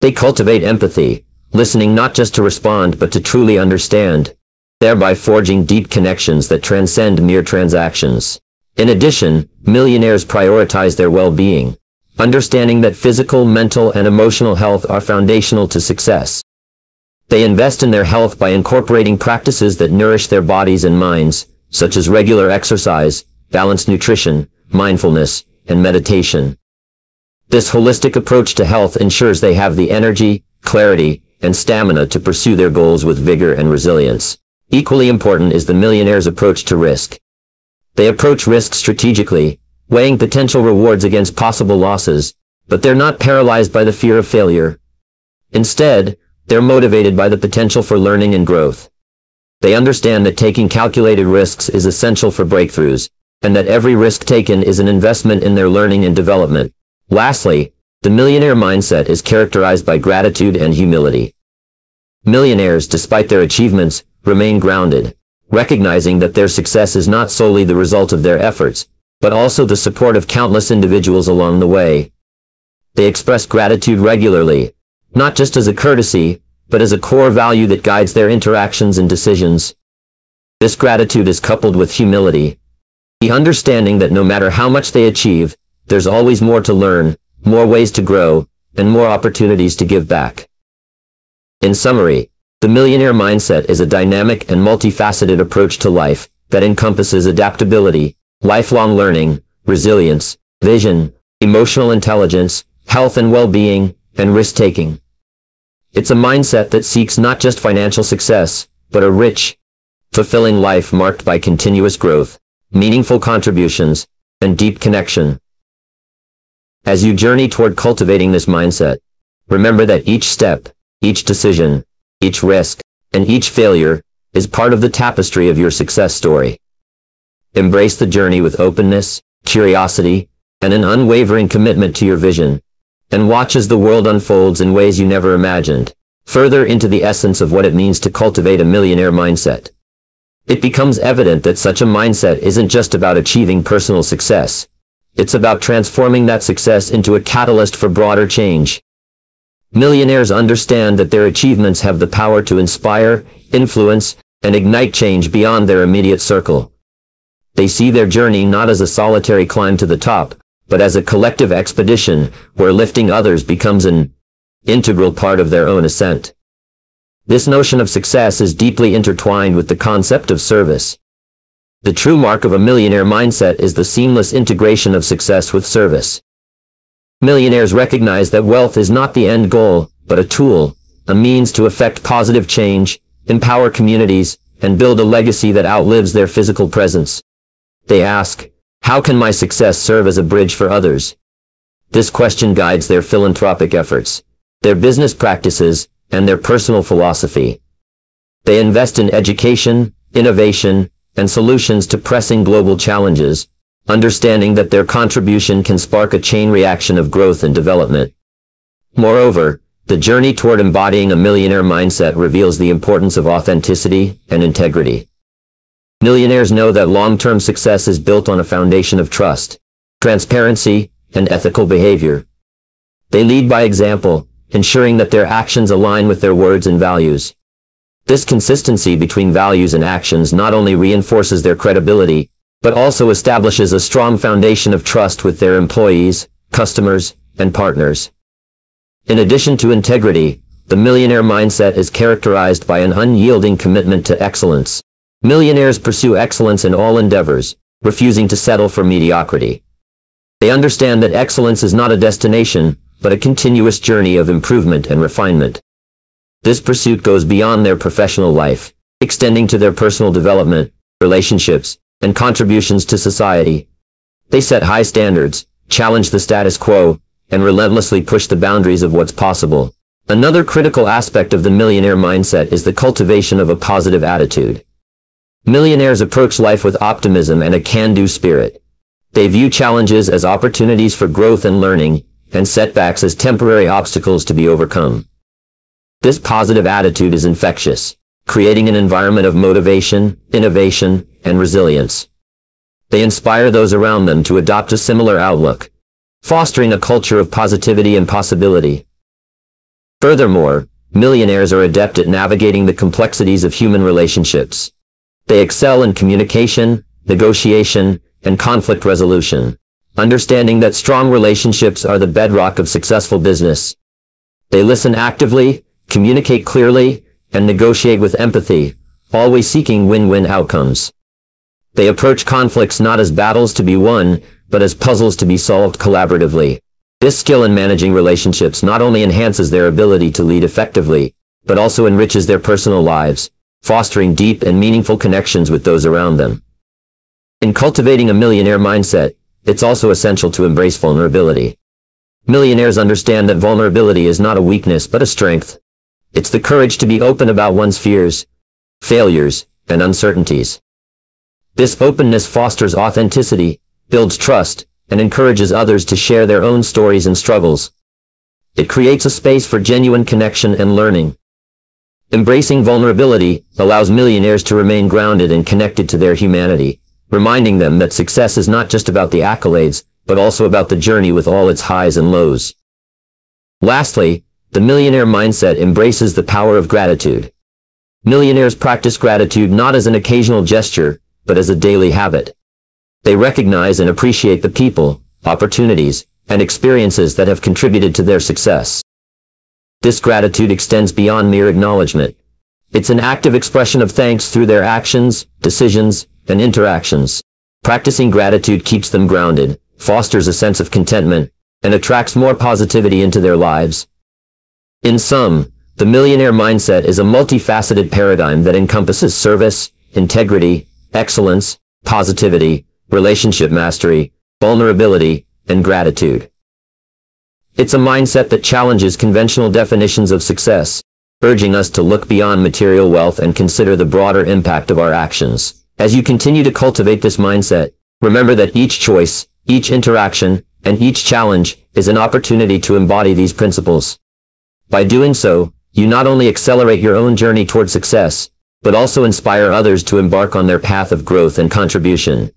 A: They cultivate empathy, listening not just to respond but to truly understand, thereby forging deep connections that transcend mere transactions. In addition, millionaires prioritize their well-being, understanding that physical, mental, and emotional health are foundational to success. They invest in their health by incorporating practices that nourish their bodies and minds, such as regular exercise, balanced nutrition, mindfulness, and meditation. This holistic approach to health ensures they have the energy, clarity, and stamina to pursue their goals with vigor and resilience. Equally important is the millionaire's approach to risk. They approach risk strategically, weighing potential rewards against possible losses, but they're not paralyzed by the fear of failure. Instead, they're motivated by the potential for learning and growth. They understand that taking calculated risks is essential for breakthroughs, and that every risk taken is an investment in their learning and development. Lastly, the millionaire mindset is characterized by gratitude and humility. Millionaires, despite their achievements, remain grounded, recognizing that their success is not solely the result of their efforts, but also the support of countless individuals along the way. They express gratitude regularly, not just as a courtesy, but as a core value that guides their interactions and decisions. This gratitude is coupled with humility, the understanding that no matter how much they achieve, there's always more to learn, more ways to grow, and more opportunities to give back. In summary, The millionaire mindset is a dynamic and multifaceted approach to life that encompasses adaptability, lifelong learning, resilience, vision, emotional intelligence, health and well-being, and risk-taking. It's a mindset that seeks not just financial success, but a rich, fulfilling life marked by continuous growth, meaningful contributions, and deep connection. As you journey toward cultivating this mindset, remember that each step, each decision, each risk, and each failure is part of the tapestry of your success story. Embrace the journey with openness, curiosity, and an unwavering commitment to your vision, and watch as the world unfolds in ways you never imagined, further into the essence of what it means to cultivate a millionaire mindset. It becomes evident that such a mindset isn't just about achieving personal success. It's about transforming that success into a catalyst for broader change. Millionaires understand that their achievements have the power to inspire, influence, and ignite change beyond their immediate circle. They see their journey not as a solitary climb to the top, but as a collective expedition where lifting others becomes an integral part of their own ascent. This notion of success is deeply intertwined with the concept of service. The true mark of a millionaire mindset is the seamless integration of success with service. Millionaires recognize that wealth is not the end goal, but a tool, a means to effect positive change, empower communities, and build a legacy that outlives their physical presence. They ask, how can my success serve as a bridge for others? This question guides their philanthropic efforts, their business practices, and their personal philosophy. They invest in education, innovation, and solutions to pressing global challenges, understanding that their contribution can spark a chain reaction of growth and development. Moreover, the journey toward embodying a millionaire mindset reveals the importance of authenticity and integrity. Millionaires know that long-term success is built on a foundation of trust, transparency, and ethical behavior. They lead by example, ensuring that their actions align with their words and values. This consistency between values and actions not only reinforces their credibility, but also establishes a strong foundation of trust with their employees, customers, and partners. In addition to integrity, the millionaire mindset is characterized by an unyielding commitment to excellence. Millionaires pursue excellence in all endeavors, refusing to settle for mediocrity. They understand that excellence is not a destination, but a continuous journey of improvement and refinement. This pursuit goes beyond their professional life, extending to their personal development, relationships, and contributions to society. They set high standards, challenge the status quo, and relentlessly push the boundaries of what's possible. Another critical aspect of the millionaire mindset is the cultivation of a positive attitude. Millionaires approach life with optimism and a can-do spirit. They view challenges as opportunities for growth and learning, and setbacks as temporary obstacles to be overcome. This positive attitude is infectious, creating an environment of motivation, innovation, and resilience. They inspire those around them to adopt a similar outlook, fostering a culture of positivity and possibility. Furthermore, millionaires are adept at navigating the complexities of human relationships. They excel in communication, negotiation, and conflict resolution, understanding that strong relationships are the bedrock of successful business. They listen actively, communicate clearly, and negotiate with empathy, always seeking win-win outcomes. They approach conflicts not as battles to be won, but as puzzles to be solved collaboratively. This skill in managing relationships not only enhances their ability to lead effectively, but also enriches their personal lives, fostering deep and meaningful connections with those around them. In cultivating a millionaire mindset, it's also essential to embrace vulnerability. Millionaires understand that vulnerability is not a weakness but a strength. It's the courage to be open about one's fears, failures, and uncertainties. This openness fosters authenticity, builds trust, and encourages others to share their own stories and struggles. It creates a space for genuine connection and learning. Embracing vulnerability allows millionaires to remain grounded and connected to their humanity, reminding them that success is not just about the accolades, but also about the journey with all its highs and lows. Lastly, the millionaire mindset embraces the power of gratitude. Millionaires practice gratitude not as an occasional gesture, but as a daily habit. They recognize and appreciate the people, opportunities, and experiences that have contributed to their success. This gratitude extends beyond mere acknowledgement. It's an active expression of thanks through their actions, decisions, and interactions. Practicing gratitude keeps them grounded, fosters a sense of contentment, and attracts more positivity into their lives. In sum, the millionaire mindset is a multifaceted paradigm that encompasses service, integrity, excellence, positivity, relationship mastery, vulnerability, and gratitude. It's a mindset that challenges conventional definitions of success, urging us to look beyond material wealth and consider the broader impact of our actions. As you continue to cultivate this mindset, remember that each choice, each interaction, and each challenge is an opportunity to embody these principles. By doing so, you not only accelerate your own journey toward success, but also inspire others to embark on their path of growth and contribution.